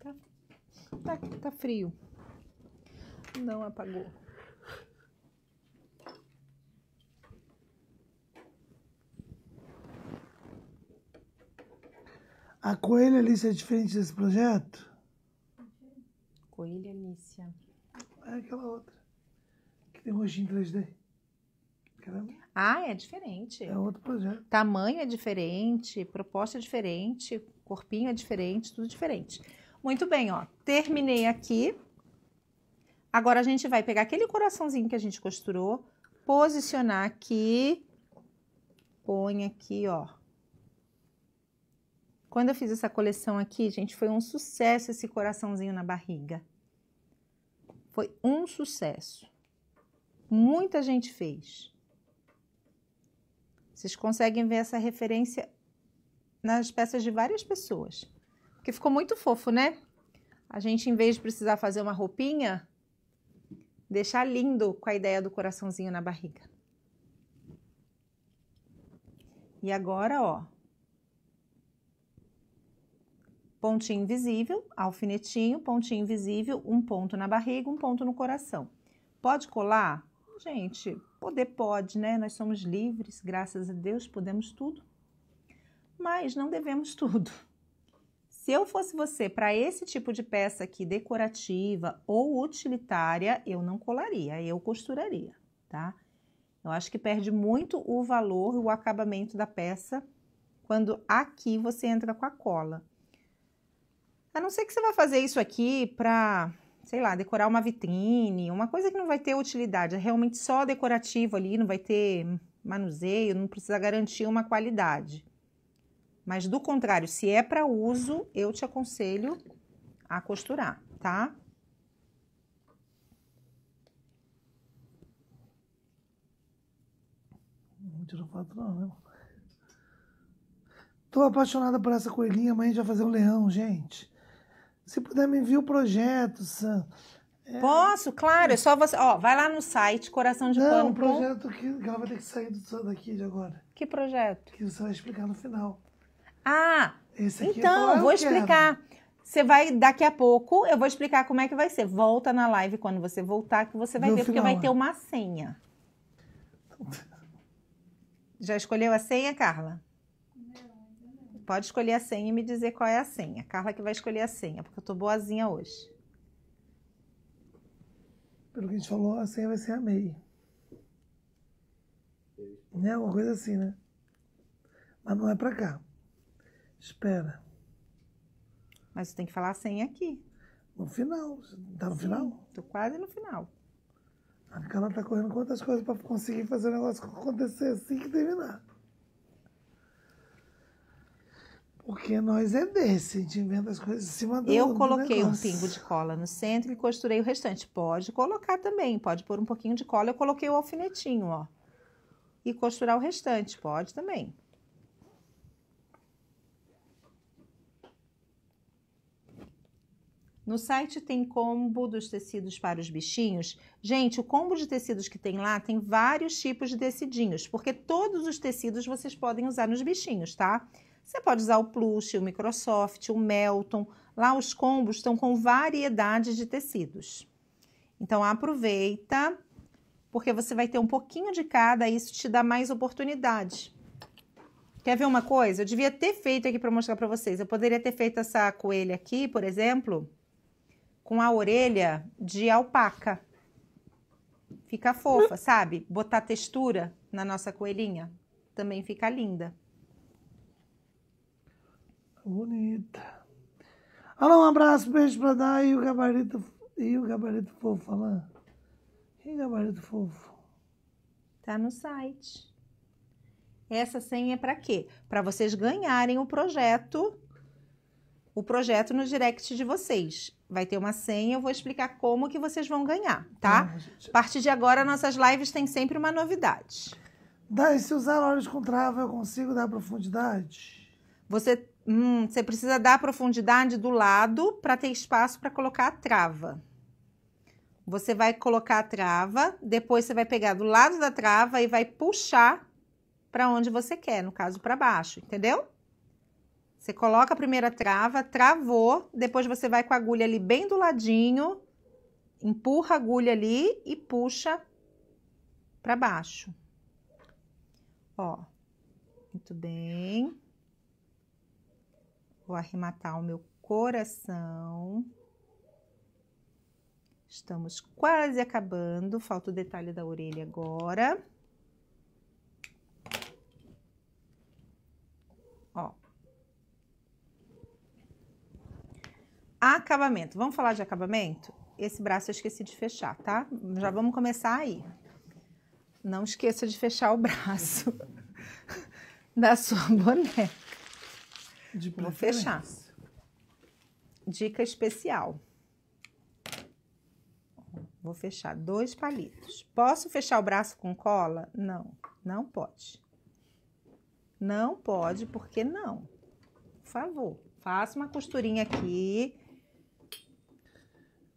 Tá, tá, tá frio. Não apagou. A Coelho Alice é diferente desse projeto? Coelha Alicia. É aquela outra. Que tem rostinho 3D. Caramba, Ah, é diferente. é outro projeto. Tamanho é diferente, proposta é diferente, corpinho é diferente, tudo diferente. Muito bem, ó. Terminei aqui. Agora a gente vai pegar aquele coraçãozinho que a gente costurou, posicionar aqui, põe aqui, ó. Quando eu fiz essa coleção aqui, gente, foi um sucesso esse coraçãozinho na barriga. Foi um sucesso. Muita gente fez. Vocês conseguem ver essa referência nas peças de várias pessoas. Porque ficou muito fofo, né? A gente, em vez de precisar fazer uma roupinha, deixar lindo com a ideia do coraçãozinho na barriga. E agora, ó. Pontinho invisível, alfinetinho, pontinho invisível, um ponto na barriga, um ponto no coração. Pode colar? Gente, poder pode, né? Nós somos livres, graças a Deus, podemos tudo. Mas não devemos tudo. Se eu fosse você para esse tipo de peça aqui decorativa ou utilitária, eu não colaria, eu costuraria, tá? Eu acho que perde muito o valor e o acabamento da peça quando aqui você entra com a cola. A não ser que você vá fazer isso aqui para, sei lá, decorar uma vitrine, uma coisa que não vai ter utilidade, é realmente só decorativo ali, não vai ter manuseio, não precisa garantir uma qualidade. Mas do contrário, se é para uso, eu te aconselho a costurar, tá? Foto não, né? Tô apaixonada por essa coelhinha, mas a gente vai fazer um leão, gente. Se puder me enviar o projeto, Sam. Posso, claro, é só você, ó, vai lá no site coração de Não, pano. o projeto que, que ela vai ter que sair do, daqui de agora. Que projeto? Que você vai explicar no final. Ah, Esse aqui então, é vou explicar. Você vai, daqui a pouco, eu vou explicar como é que vai ser. Volta na live quando você voltar, que você vai ver, porque final, vai né? ter uma senha. Já escolheu a senha, Carla? Pode escolher a senha e me dizer qual é a senha. Carla que vai escolher a senha, porque eu tô boazinha hoje. Pelo que a gente falou, a senha vai ser a MEI. Né? Uma coisa assim, né? Mas não é pra cá. Espera. Mas você tem que falar a senha aqui. No final. Tá no final? Tô quase no final. A Carla tá correndo quantas coisas pra conseguir fazer o negócio acontecer assim que terminar. Porque nós é desse, a gente inventa as coisas em cima do Eu do coloquei um negócio. pingo de cola no centro e costurei o restante. Pode colocar também, pode pôr um pouquinho de cola. Eu coloquei o alfinetinho, ó. E costurar o restante, pode também. No site tem combo dos tecidos para os bichinhos. Gente, o combo de tecidos que tem lá tem vários tipos de tecidinhos, porque todos os tecidos vocês podem usar nos bichinhos, tá? Você pode usar o plush, o Microsoft, o Melton. Lá os combos estão com variedade de tecidos. Então aproveita, porque você vai ter um pouquinho de cada, e isso te dá mais oportunidade. Quer ver uma coisa? Eu devia ter feito aqui para mostrar para vocês. Eu poderia ter feito essa coelha aqui, por exemplo, com a orelha de alpaca. Fica fofa, sabe? Botar textura na nossa coelhinha também fica linda. Bonita. Alô, um abraço, beijo pra dar e o gabarito, e o gabarito fofo falando. E o gabarito fofo? Tá no site. Essa senha é para quê? Para vocês ganharem o projeto, o projeto no direct de vocês. Vai ter uma senha, eu vou explicar como que vocês vão ganhar, tá? Gente. A partir de agora, nossas lives têm sempre uma novidade. E se usar olhos com trava, eu consigo dar profundidade? Você, hum, você precisa dar profundidade do lado para ter espaço para colocar a trava. Você vai colocar a trava, depois você vai pegar do lado da trava e vai puxar para onde você quer, no caso para baixo, entendeu? Você coloca a primeira trava, travou, depois você vai com a agulha ali bem do ladinho, empurra a agulha ali e puxa para baixo. Ó, muito bem. Vou arrematar o meu coração. Estamos quase acabando. Falta o detalhe da orelha agora. Ó. Acabamento. Vamos falar de acabamento? Esse braço eu esqueci de fechar, tá? Já vamos começar aí. Não esqueça de fechar o braço da sua boneca. Vou fechar. Dica especial. Vou fechar dois palitos. Posso fechar o braço com cola? Não, não pode. Não pode, porque não. Por favor, faça uma costurinha aqui.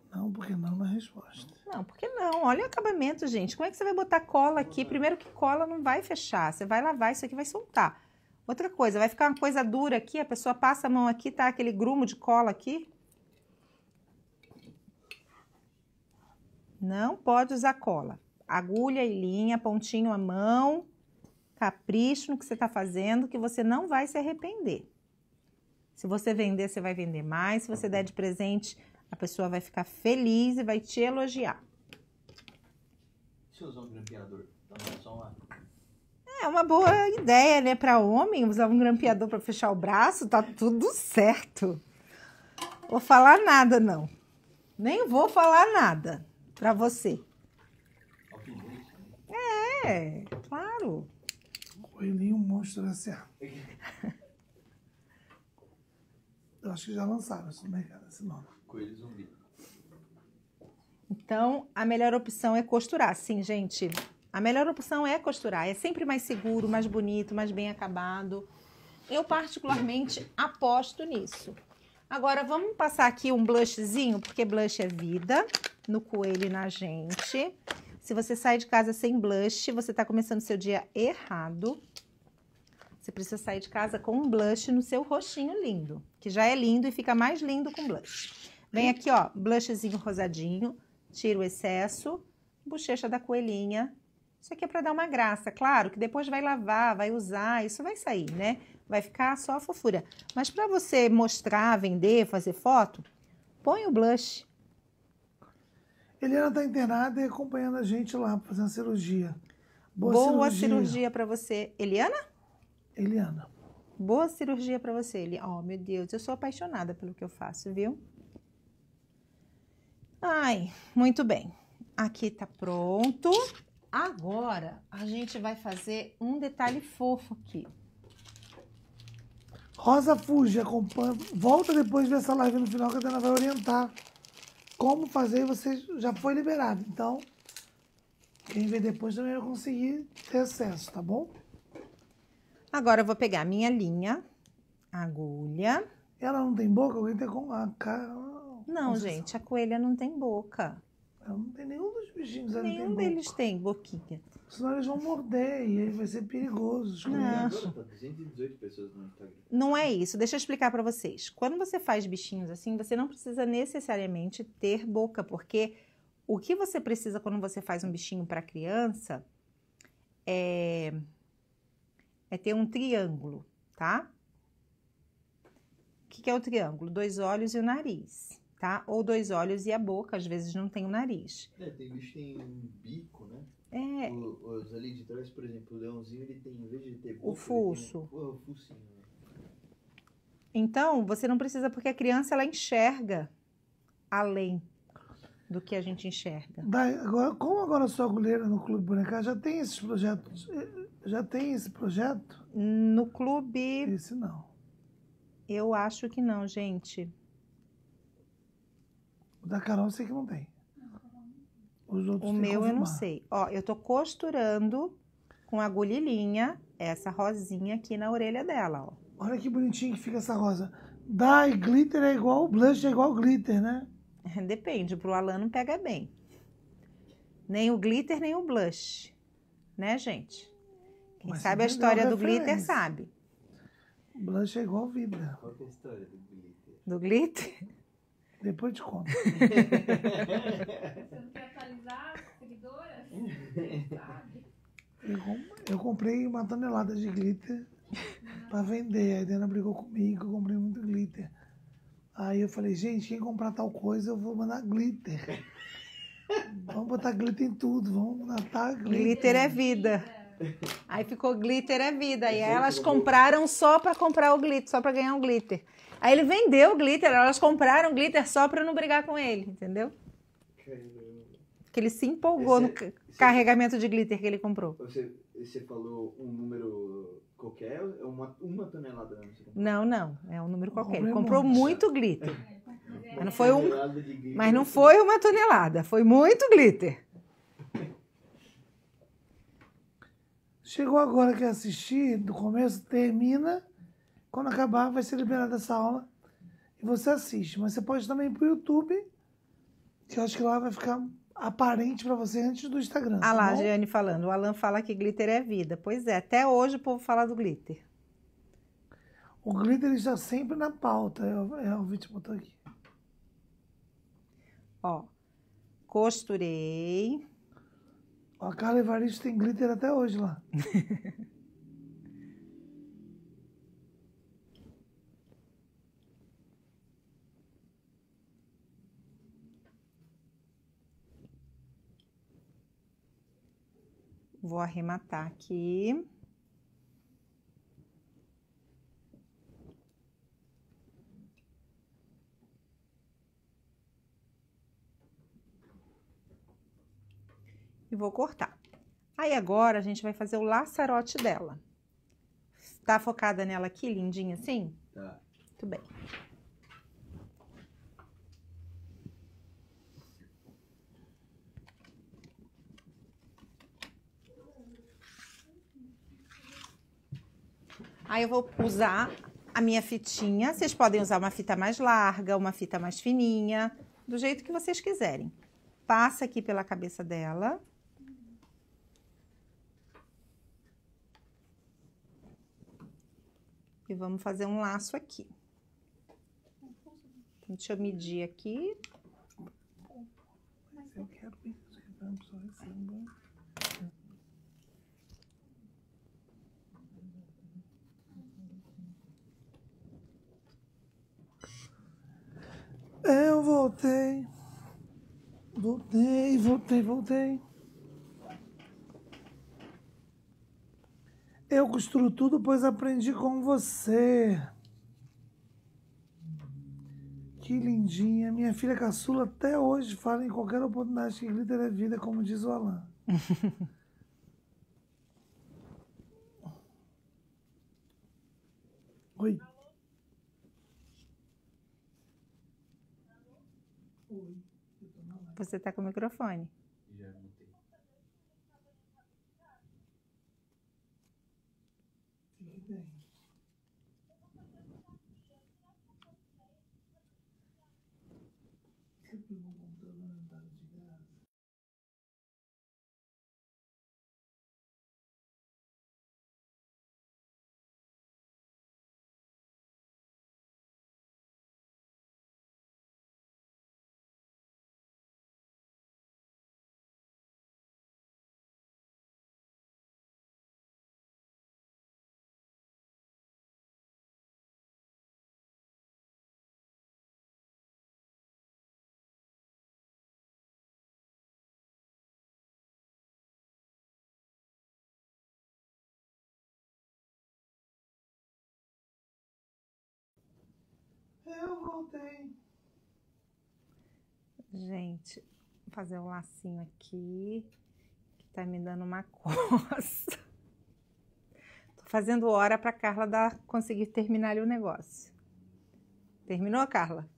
Não, porque não na resposta. Não, porque não? Olha o acabamento, gente. Como é que você vai botar cola aqui? Primeiro que cola não vai fechar. Você vai lavar, isso aqui vai soltar. Outra coisa, vai ficar uma coisa dura aqui, a pessoa passa a mão aqui, tá aquele grumo de cola aqui. Não pode usar cola. Agulha e linha, pontinho à mão, capricho no que você está fazendo, que você não vai se arrepender. Se você vender, você vai vender mais. Se você der de presente, a pessoa vai ficar feliz e vai te elogiar. Se eu usar um grampeador, tá bom, só uma. É uma boa ideia, né? Para homem, usar um grampeador para fechar o braço, tá tudo certo. Vou falar nada, não. Nem vou falar nada para você. É, claro. Coelhinho Monstro S.A. Eu acho que já lançaram isso no mercado, esse nome. Coelho zumbi. Então, a melhor opção é costurar. Sim, gente. A melhor opção é costurar. É sempre mais seguro, mais bonito, mais bem acabado. Eu, particularmente, aposto nisso. Agora, vamos passar aqui um blushzinho, porque blush é vida no coelho e na gente. Se você sai de casa sem blush, você está começando seu dia errado. Você precisa sair de casa com um blush no seu rostinho lindo, que já é lindo e fica mais lindo com blush. Vem aqui, ó, blushzinho rosadinho, tira o excesso, bochecha da coelhinha. Isso aqui é para dar uma graça, claro, que depois vai lavar, vai usar, isso vai sair, né? Vai ficar só a fofura. Mas para você mostrar, vender, fazer foto, põe o blush. Eliana tá internada e acompanhando a gente lá, fazendo cirurgia. Boa, cirurgia, para você. Eliana? Eliana. Boa cirurgia para você. Eli... Oh, meu Deus, eu sou apaixonada pelo que eu faço, viu? Ai, muito bem. Aqui tá pronto. Agora a gente vai fazer um detalhe fofo aqui. Rosa Fuji, acompanha. Volta depois dessa live no final que a Dana vai orientar como fazer e você já foi liberado. Então, quem vê depois também vai conseguir ter acesso, tá bom? Agora eu vou pegar a minha linha, agulha. Ela não tem boca, alguém tem com a cara. Não, gente, a coelha não tem boca. Ela não tem nenhum dos bichinhos ali Nenhum tem deles boca. tem boquinha. Senão eles vão morder e aí vai ser perigoso. os coelhos. Agora tá 218 pessoas no Instagram. Não é isso. Deixa eu explicar para vocês. Quando você faz bichinhos assim, você não precisa necessariamente ter boca, porque o que você precisa quando você faz um bichinho para criança é é ter um triângulo, tá? O que, que é o triângulo? Dois olhos e o nariz, tá? Ou dois olhos e a boca, às vezes não tem o nariz. É, tem bicho que tem um bico, né? É, O- os ali de trás, por exemplo, o leãozinho, ele tem, em vez de ter boca, O tem um- o focinho. né? Então, você não precisa, porque a criança ela enxerga além do que a gente enxerga. Agora, como agora sou agulheira no Clube Bonecar, já tem esses projetos? eh, Já tem esse projeto? No clube, Esse não. eu acho que não, gente. O da Carol eu sei que não tem. Os outros O tem que meu eu não sei. Ó, eu tô costurando com agulha e linha essa rosinha aqui na orelha dela, ó. Olha que bonitinho que fica essa rosa. Dye, glitter é igual, blush é igual glitter, né? Depende, pro Alan não pega bem. Nem o glitter, nem o blush. Né, gente? Quem Mas sabe a história do glitter sabe. Blush é igual vida. Qual que é a história do glitter? Do glitter? Depois te conto. Você não quer atualizar as seguidoras? Sabe? Eu, eu comprei uma tonelada de glitter pra vender. A Helena brigou comigo, eu comprei muito glitter. Aí eu falei, gente, quem comprar tal coisa, eu vou mandar glitter. vamos botar glitter em tudo, vamos botar glitter. Glitter é vida. Aí ficou glitter é vida. E aí elas compraram só pra comprar o glitter, só pra ganhar o glitter. Aí ele vendeu o glitter, elas compraram glitter só pra não brigar com ele, entendeu? Porque ele se empolgou Esse no é- esse é- carregamento de glitter que ele comprou. Você, você falou um número qualquer, é uma, uma tonelada? Não, não, é um número qualquer. Ele Comprei comprou muito. muito glitter. É, Mas não foi um-. Mas não foi uma tonelada, foi muito glitter. Chegou agora que assistir, do começo, termina. Quando acabar, vai ser liberada essa aula. E você assiste. Mas você pode também ir pro YouTube, que eu acho que lá vai ficar aparente pra você antes do Instagram. Ah tá lá, a bom? Giane falando. O Alan fala que glitter é vida. Pois é, até hoje o povo fala do glitter. O glitter está sempre na pauta. É, o- é o vídeo botou aqui. Ó, costurei. Ó, A Carla Evaristo tem glitter até hoje lá. Vou arrematar aqui. E vou cortar. Aí agora a gente vai fazer o laçarote dela. Tá focada nela aqui, lindinha assim? Tá. Muito bem. Aí eu vou usar a minha fitinha. Vocês podem usar uma fita mais larga, uma fita mais fininha, do jeito que vocês quiserem. Passa aqui pela cabeça dela. E vamos fazer um laço aqui. Então, deixa eu medir aqui. Mas eu quero isso. que eu Eu voltei. Voltei, voltei, voltei. Eu costuro tudo, pois aprendi com você. Que lindinha. Minha filha caçula até hoje fala em qualquer oportunidade que glitter é vida, como diz o Alan. Oi. Oi. Eu tô na live. Você tá com o microfone. Eu voltei. Gente, vou fazer um lacinho aqui, que tá me dando uma coça. Tô fazendo hora pra Carla dar, conseguir terminar ali o negócio. Terminou, Carla?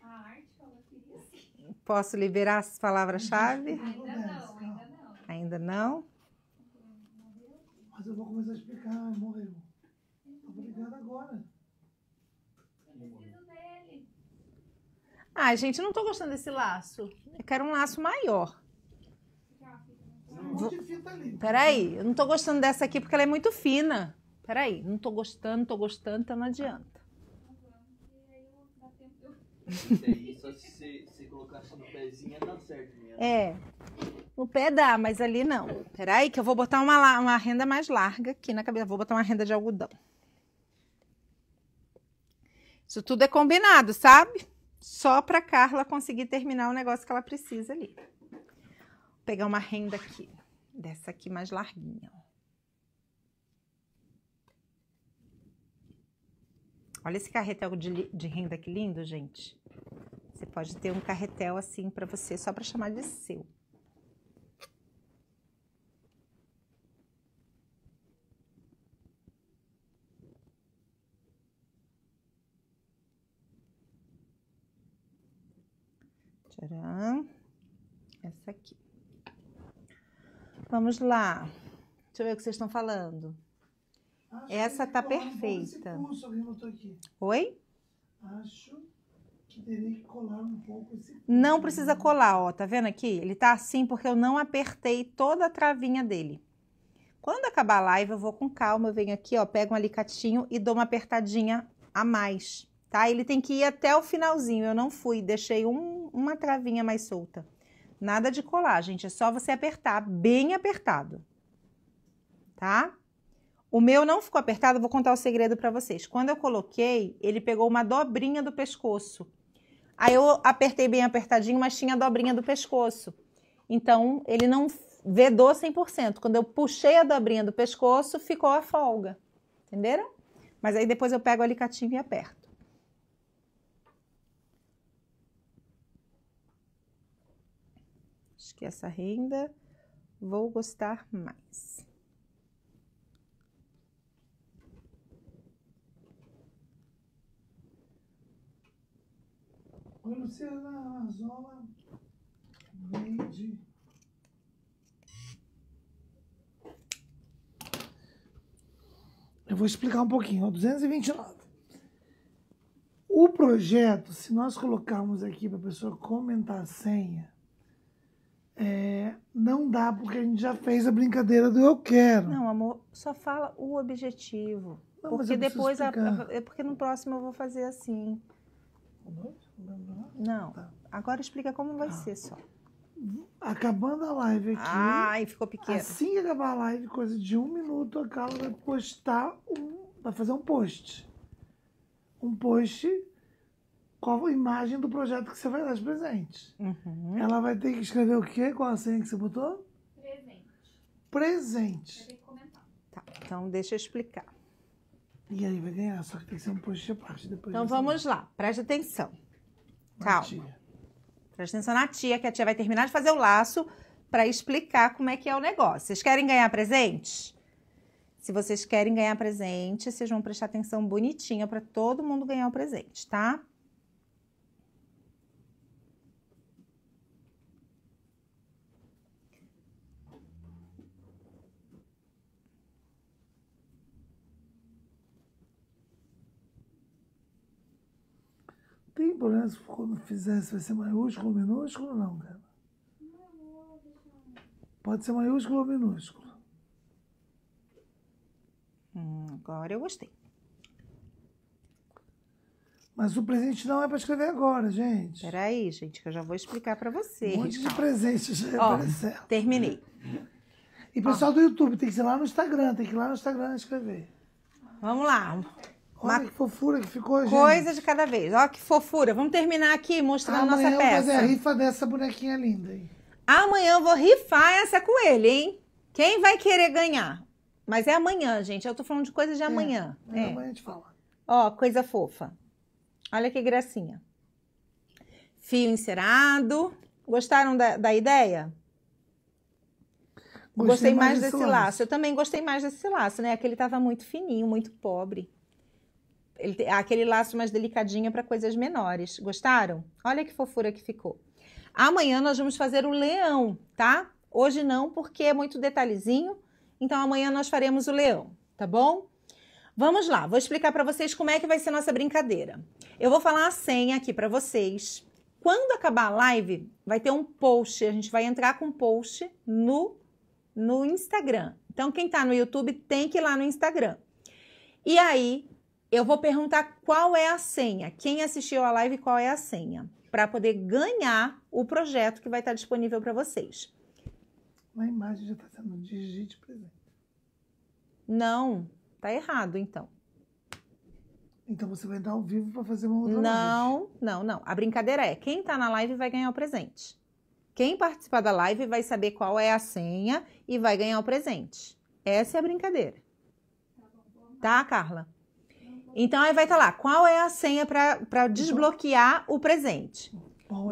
A arte, ela queria sim. Posso liberar as palavras-chave? Ainda não, ainda não. Ainda não? Mas eu vou começar a explicar. Morreu. Tô ligado agora. Preciso dele. Ai, gente, eu não tô gostando desse laço. Eu quero um laço maior. Ali. Peraí, eu não tô gostando dessa aqui porque ela é muito fina. Peraí, não tô gostando, não tô gostando, então não adianta. Só se você, colocasse no pezinho, certo mesmo. É. No pé dá, mas ali não. Peraí, que eu vou botar uma, uma renda mais larga aqui na cabeça. Vou botar uma renda de algodão. Isso tudo é combinado, sabe? Só para Carla conseguir terminar o negócio que ela precisa ali. Vou pegar uma renda aqui, dessa aqui mais larguinha. Olha esse carretel de, de renda que lindo, gente. Você pode ter um carretel assim para você, só para chamar de seu. Tcharam. Essa aqui. Vamos lá. Deixa eu ver o que vocês estão falando. Acho Essa tá um perfeita. Oi? Acho que teria que colar um pouco esse pulso. Não precisa colar, ó. Tá vendo aqui? Ele tá assim porque eu não apertei toda a travinha dele. Quando acabar a live, eu vou com calma, eu venho aqui, ó, pego um alicatinho e dou uma apertadinha a mais, tá? Ele tem que ir até o finalzinho. Eu não fui, deixei um- uma travinha mais solta. Nada de colar, gente. É só você apertar, bem apertado. Tá? O meu não ficou apertado, vou contar o segredo pra vocês. Quando eu coloquei, ele pegou uma dobrinha do pescoço. Aí eu apertei bem apertadinho, mas tinha a dobrinha do pescoço. Então, ele não vedou 100%. Quando eu puxei a dobrinha do pescoço, ficou a folga. Entenderam? Mas aí depois eu pego o alicatinho e aperto. Acho que essa renda vou gostar mais. Oi, Luciana Arzola. Made. Eu vou explicar um pouquinho. ó, 229. O projeto, se nós colocarmos aqui para a pessoa comentar a senha, é, não dá porque a gente já fez a brincadeira do eu quero. Não, amor, só fala o objetivo. Não, porque depois, a- explicar. é porque no próximo eu vou fazer assim. Não, Tá. agora explica como vai ser só. Acabando a live aqui. Ai, ficou pequeno. Assim que acabar a live, coisa de um minuto, a Carla vai postar um. Vai fazer um post. Um post com a imagem do projeto que você vai dar de presente. Uhum. Ela vai ter que escrever o quê? Qual a senha que você botou? Presente. Presente. Vai comentar. Tá, então deixa eu explicar. E aí vai ganhar, só que tem que ser um post à parte depois. Então vamos lá, preste atenção. Calma. tia. Preste atenção na tia, que a tia vai terminar de fazer o laço para explicar como é que é o negócio. Vocês querem ganhar presente? Se vocês querem ganhar presente, vocês vão prestar atenção bonitinha para todo mundo ganhar o presente, tá? Tem problema se quando fizer se vai ser maiúsculo ou minúsculo não, cara? Pode ser maiúsculo ou minúsculo. Hum, agora eu gostei. Mas o presente não é para escrever agora, gente. Peraí, gente, que eu já vou explicar para Um vocês. monte de presente já Ó. Terminei. E pessoal do YouTube, tem que ser lá no Instagram, tem que ir lá no Instagram escrever. Vamos lá. Olha Ma- que fofura que ficou, gente. Coisa de cada vez. Ó, que fofura. Vamos terminar aqui mostrando Amanhã nossa eu vou fazer a peça. rifa dessa bonequinha linda aí. Amanhã eu vou rifar essa coelha, hein? Quem vai querer ganhar? Mas é amanhã, gente. Eu tô falando de coisa de amanhã. É, É. Amanhã a gente fala. Ó, coisa fofa. Olha que gracinha. Fio encerado. Gostaram da, da ideia? Gostei, mais, desse laço. Eu também gostei mais desse laço, né? Aquele tava muito fininho, muito pobre. Ele aquele laço mais delicadinho para coisas menores. Gostaram? Olha que fofura que ficou. Amanhã nós vamos fazer o leão, tá? Hoje não, porque é muito detalhezinho. Então amanhã nós faremos o leão, tá bom? Vamos lá, vou explicar para vocês como é que vai ser nossa brincadeira. Eu vou falar a senha aqui para vocês. Quando acabar a live, vai ter um post. A gente vai entrar com um post no, no Instagram. Então, quem está no YouTube tem que ir lá no Instagram. E aí, eu vou perguntar qual é a senha. Quem assistiu a live, qual é a senha? Para poder ganhar o projeto que vai estar disponível para vocês. Na imagem já está sendo digite presente. Não, tá errado então. Então você vai entrar ao vivo pra fazer uma outra live. Não, não, não. A brincadeira é: quem tá na live vai ganhar o presente. Quem participar da live vai saber qual é a senha e vai ganhar o presente. Essa é a brincadeira. Tá, Carla? Então aí vai estar lá: qual é a senha para desbloquear o presente?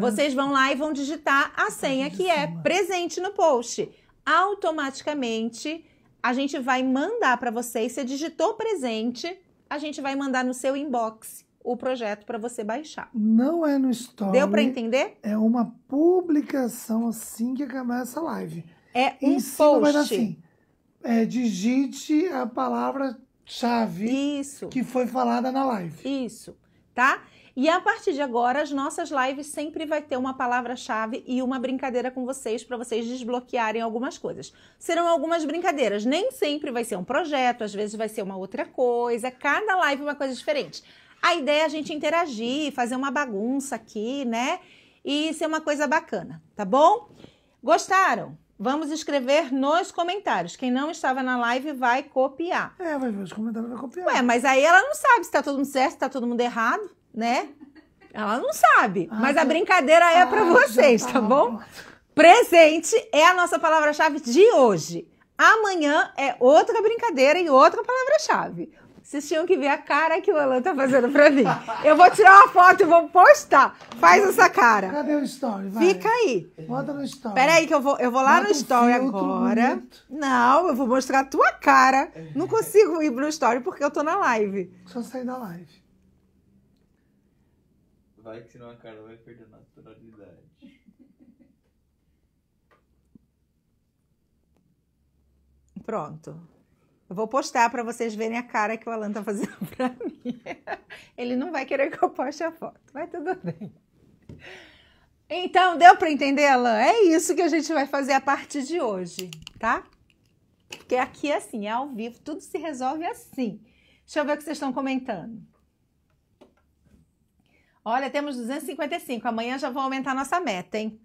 Vocês vão lá e vão digitar a senha que é presente no post. Automaticamente a gente vai mandar para vocês. Você digitou presente, a gente vai mandar no seu inbox o projeto para você baixar. Não é no story. Deu para entender? É uma publicação assim que começa a live. É Em um cima vai dar post. assim. é, digite a palavra-chave Isso. que foi falada na live. Isso, tá? E a partir de agora, as nossas lives sempre vai ter uma palavra-chave e uma brincadeira com vocês para vocês desbloquearem algumas coisas. Serão algumas brincadeiras, nem sempre vai ser um projeto, às vezes vai ser uma outra coisa, cada live uma coisa diferente. A ideia é a gente interagir, fazer uma bagunça aqui, né? E ser uma coisa bacana, tá bom? Gostaram? Vamos escrever nos comentários. Quem não estava na live vai copiar. É, vai ver os comentários, vai copiar. Ué, mas aí ela não sabe se tá todo mundo certo, se tá todo mundo errado, né? Ela não sabe. Ah, mas a já- brincadeira é pra Ah, vocês, já tá bom? Presente é a nossa palavra-chave de hoje. Amanhã é outra brincadeira e outra palavra-chave. Vocês tinham que ver a cara que o Alan tá fazendo pra mim. Eu vou tirar uma foto e vou postar. Faz essa cara. Cadê o story? Vai. Fica aí. Bota no story. Peraí que eu vou, eu vou lá Bota no um story filtro agora. bonito. Não, eu vou mostrar a tua cara. Não consigo ir no story porque eu tô na live. Só sair da live. Vai que senão a cara vai perder a naturalidade. Pronto. Eu vou postar pra vocês verem a cara que o Alan tá fazendo pra mim. Ele não vai querer que eu poste a foto, mas tudo bem. Então, deu pra entender, Alan? É isso que a gente vai fazer a partir de hoje, tá? Porque aqui é assim, é ao vivo, tudo se resolve assim. Deixa eu ver o que vocês estão comentando. Olha, temos 255. Amanhã já vou aumentar nossa meta, hein?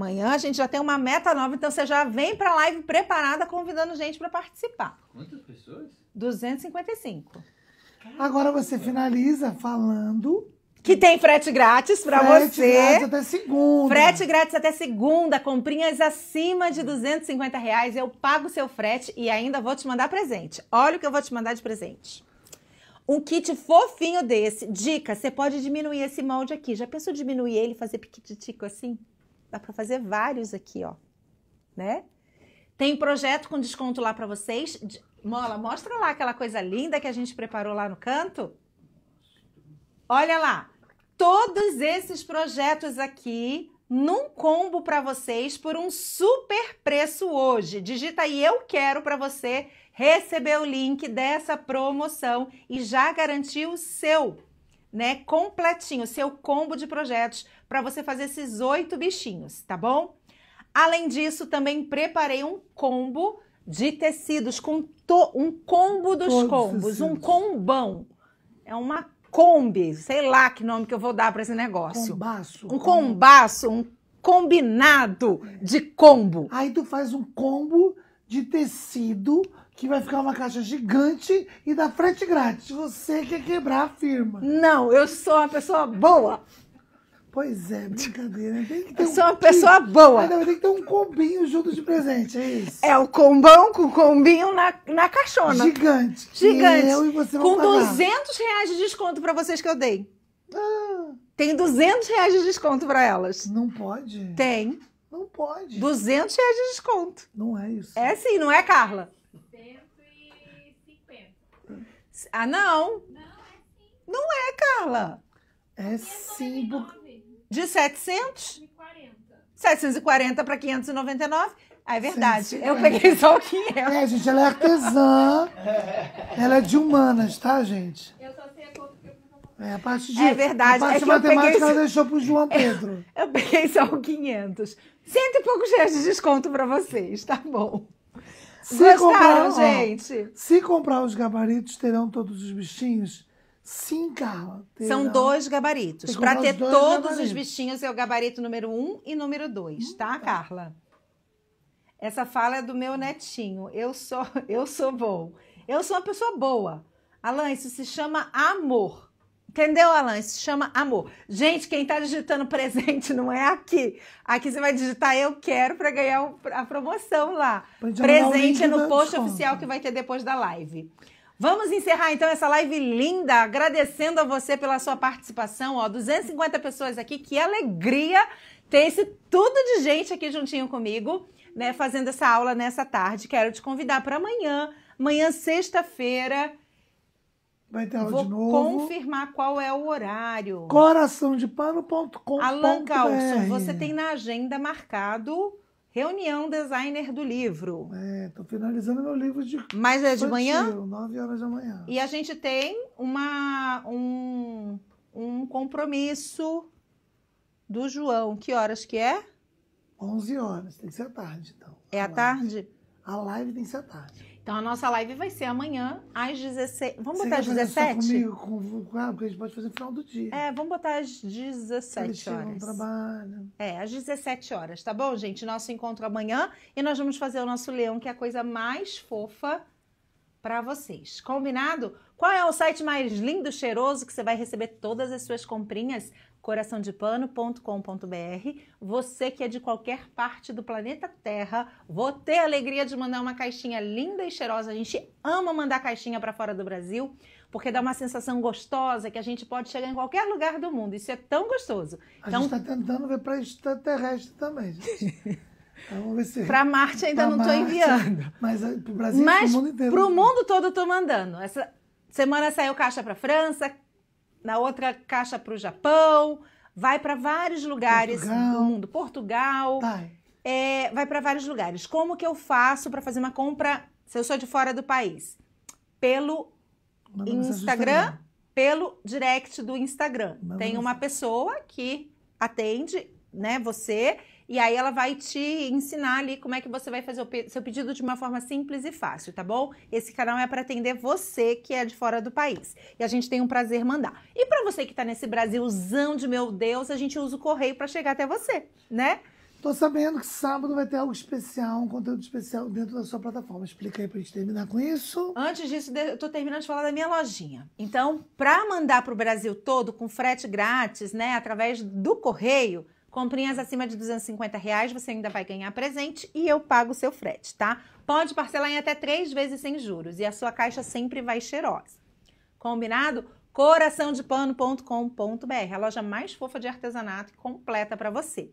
Amanhã a gente já tem uma meta nova, então você já vem pra live preparada convidando gente pra participar. Quantas pessoas? 255. Agora você finaliza falando. Que tem frete grátis pra frete você. grátis até segunda. Frete grátis até segunda, comprinhas acima de 250 reais, eu pago seu frete e ainda vou te mandar presente. Olha o que eu vou te mandar de presente. Um kit fofinho desse. Dica, você pode diminuir esse molde aqui. Já pensou diminuir ele e fazer piquititico assim? Dá pra fazer vários aqui, ó. Né? Tem projeto com desconto lá pra vocês. Mola, mostra lá aquela coisa linda que a gente preparou lá no canto. Olha lá, todos esses projetos aqui num combo para vocês por um super preço hoje. Digita aí eu quero para você receber o link dessa promoção e já garantir o seu, né, completinho, seu combo de projetos para você fazer esses oito bichinhos, tá bom? Além disso, também preparei um combo de tecidos com to- um combo dos Todos os combos, um combão. É uma Kombi, sei lá que nome que eu vou dar para esse negócio. Combaço. Um combaço, um combinado de combo. Aí tu faz um combo de tecido que vai ficar uma caixa gigante e dá frete grátis. Você quer quebrar a firma. Não, eu sou uma pessoa boa. Pois é, brincadeira. né? Tem que ter Eu um sou uma pessoa boa. Ainda vai ter que ter um combinho junto de presente, é isso? É o combão com o combinho na, na caixona. Gigante. Gigante. E eu e você Com pagar. 200 reais de desconto para vocês que eu dei. Ah, Tem 200 reais de desconto para elas. não pode. Tem. Não pode. 200 reais de desconto. Não é isso. É sim, não é, Carla? 150. Ah, não. Não, é sim. Não é, Carla. É sim. por- 199 De 700? e 40. 740 para 599. Ah, é verdade. 150. Eu peguei só o 500. É, gente, ela é artesã. ela é de humanas, tá, gente? Eu só sei a conta que eu vou falar. É, a parte de, É verdade, A parte é de eu matemática peguei ela deixou pro João Pedro. Eu peguei só o 500. Cento e poucos reais de desconto para vocês, tá bom. Se Gostaram, comprar, ó, gente? Se comprar os gabaritos, terão todos os bichinhos? Sim, Carla. São dois gabaritos. Para ter os dois todos os gabaritos. bichinhos é o gabarito número 1 e número 2, tá, Carla? Essa fala é do meu netinho. Eu sou, eu sou bom. Eu sou uma pessoa boa. Alan, isso se chama amor. Entendeu, Alan? Isso se chama amor. Gente, quem tá digitando presente não é aqui. Aqui você vai digitar eu quero para ganhar a promoção lá. Presente é no post oficial que vai ter depois da live. Vamos encerrar então essa live linda, agradecendo a você pela sua participação. Ó, 250 pessoas aqui, que alegria ter esse tudo de gente aqui juntinho comigo, né, fazendo essa aula nessa tarde. Quero te convidar para amanhã, amanhã sexta-feira. Vai ter aula Vou de novo. confirmar qual é o horário. Coraçãodepano.com. Alan Galson, você tem na agenda marcado reunião designer do livro. É, tô finalizando meu livro de Mas é de manhã? infantil, 9 horas da manhã. E a gente tem uma, um, um compromisso do João. Que horas que é? 11 horas, tem que ser à tarde, então. É A à tarde? A live tem que ser à tarde. Então a nossa live vai ser amanhã às 16. Vamos Você botar às fazer só 17? comigo, com, com, ah, porque a gente pode fazer no final do dia. É, vamos botar às Se eles 17 chegam no horas. trabalho. É, às 17 horas, tá bom, gente? Nosso encontro amanhã e nós vamos fazer o nosso leão, que é a coisa mais fofa para vocês. Combinado? Qual é o site mais lindo, cheiroso que você vai receber todas as suas comprinhas? coraçãodepano.com.br. Você que é de qualquer parte do planeta Terra, vou ter a alegria de mandar uma caixinha linda e cheirosa. A gente ama mandar caixinha para fora do Brasil, porque dá uma sensação gostosa que a gente pode chegar em qualquer lugar do mundo. Isso é tão gostoso. A Então, gente está tentando ver para extraterrestre também, gente. Então, se. Para Marte ainda pra não estou enviando. Mas para o Brasil, para o mundo inteiro. pro mundo todo tô mandando. Essa semana saiu caixa para França, na outra caixa para o Japão, vai para vários lugares Portugal. do mundo. Portugal, Tá. é, vai para vários lugares. Como que eu faço para fazer uma compra se eu sou de fora do país? Pelo Instagram, pelo direct do Instagram. Manda Tem uma pessoa que atende, né, você, e aí ela vai te ensinar ali como é que você vai fazer o pe- seu pedido de uma forma simples e fácil, tá bom? Esse canal é para atender você que é de fora do país. E a gente tem um prazer mandar. E para você que tá nesse Brasilzão de meu Deus, a gente usa o correio para chegar até você, né? Tô sabendo que sábado vai ter algo especial, um conteúdo especial dentro da sua plataforma. Explica aí pra gente terminar com isso. Antes disso, eu tô terminando de falar da minha lojinha. Então, para mandar para o Brasil todo com frete grátis, né, através do correio, comprinhas acima de 250 reais, você ainda vai ganhar presente e eu pago o seu frete, tá? Pode parcelar em até três vezes sem juros e a sua caixa sempre vai cheirosa. Combinado? coraçãodepano.com.br, a loja mais fofa de artesanato completa para você.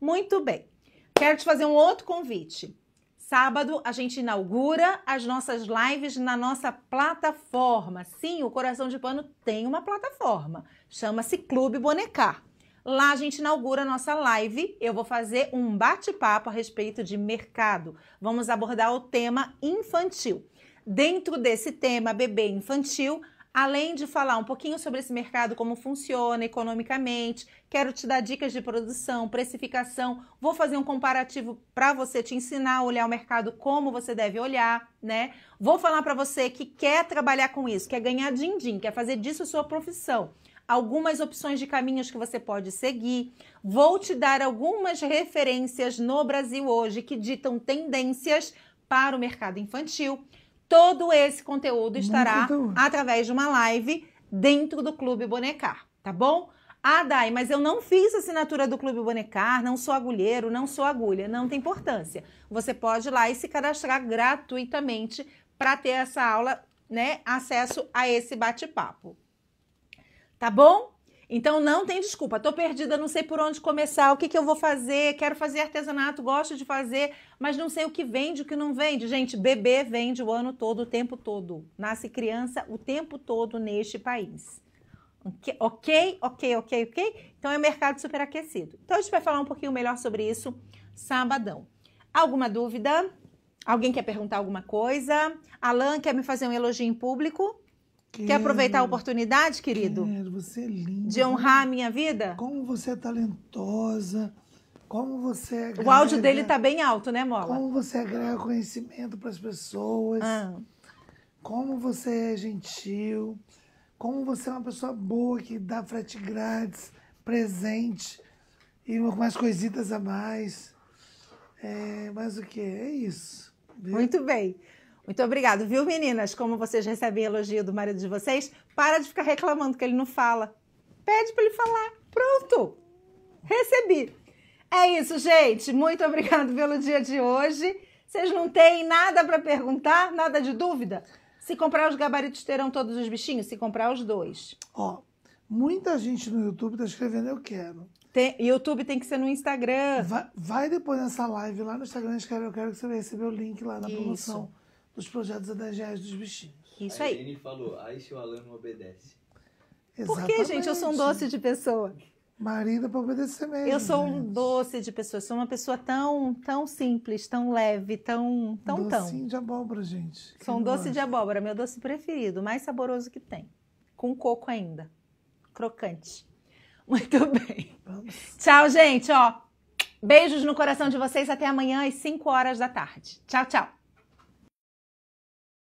Muito bem. Quero te fazer um outro convite. Sábado a gente inaugura as nossas lives na nossa plataforma. Sim, o Coração de Pano tem uma plataforma. Chama-se Clube Bonecar. Lá a gente inaugura a nossa live. Eu vou fazer um bate-papo a respeito de mercado. Vamos abordar o tema infantil. Dentro desse tema bebê infantil, além de falar um pouquinho sobre esse mercado, como funciona economicamente, quero te dar dicas de produção, precificação, vou fazer um comparativo para você te ensinar a olhar o mercado como você deve olhar, né? Vou falar para você que quer trabalhar com isso, quer ganhar din-din, quer fazer disso sua profissão. Algumas opções de caminhos que você pode seguir. Vou te dar algumas referências no Brasil hoje que ditam tendências para o mercado infantil. Todo esse conteúdo estará através de uma live dentro do Clube Bonecar, tá bom? Ah, Dai, mas eu não fiz assinatura do Clube Bonecar, não sou agulheiro, não sou agulha, não tem importância. Você pode ir lá e se cadastrar gratuitamente para ter essa aula, né, acesso a esse bate-papo. Tá bom? Então não tem desculpa. Tô perdida, não sei por onde começar, o que, que eu vou fazer, quero fazer artesanato, gosto de fazer, mas não sei o que vende, o que não vende. Gente, bebê vende o ano todo, o tempo todo. Nasce criança o tempo todo neste país. Ok, ok, ok, ok? Então é mercado superaquecido. Então a gente vai falar um pouquinho melhor sobre isso sabadão. Alguma dúvida? Alguém quer perguntar alguma coisa? Alan quer me fazer um elogio em público? Quer aproveitar a oportunidade, querido? Quero, você é linda. De honrar a minha vida? Como você é talentosa. Como você agrega, O áudio dele tá bem alto, né, Mola? Como você agrega conhecimento para as pessoas. Ah, Como você é gentil. Como você é uma pessoa boa que dá frete grátis, presente e umas coisitas a mais. É, mas o que? É isso. viu? muito bem. Muito obrigado, viu, meninas? Como vocês recebem elogio do marido de vocês, para de ficar reclamando que ele não fala. Pede para ele falar. Pronto. Recebi. É isso, gente. Muito obrigado pelo dia de hoje. Vocês não têm nada para perguntar? Nada de dúvida? Se comprar os gabaritos, terão todos os bichinhos? Se comprar os dois. Ó, muita gente no YouTube tá escrevendo eu quero. Tem, YouTube tem que ser no Instagram. Vai, vai depois nessa live lá no Instagram, escreve eu quero que você vai receber o link lá na Isso. promoção dos projetos a 10 reais dos bichinhos. Isso a aí. Irene falou, aí se o Alan não obedece. Por que, gente? Eu sou um doce de pessoa. Marido é pra obedecer mesmo. Eu sou um doce de pessoa. Sou uma pessoa tão, tão simples, tão leve, tão, tão, tão. Docinho de abóbora, gente. Sou um Quem doce de gosta? abóbora, meu doce preferido, o mais saboroso que tem. Com coco ainda. Crocante. Muito bem. Vamos. Tchau, gente, ó. Beijos no coração de vocês até amanhã às 5 horas da tarde. Tchau, tchau.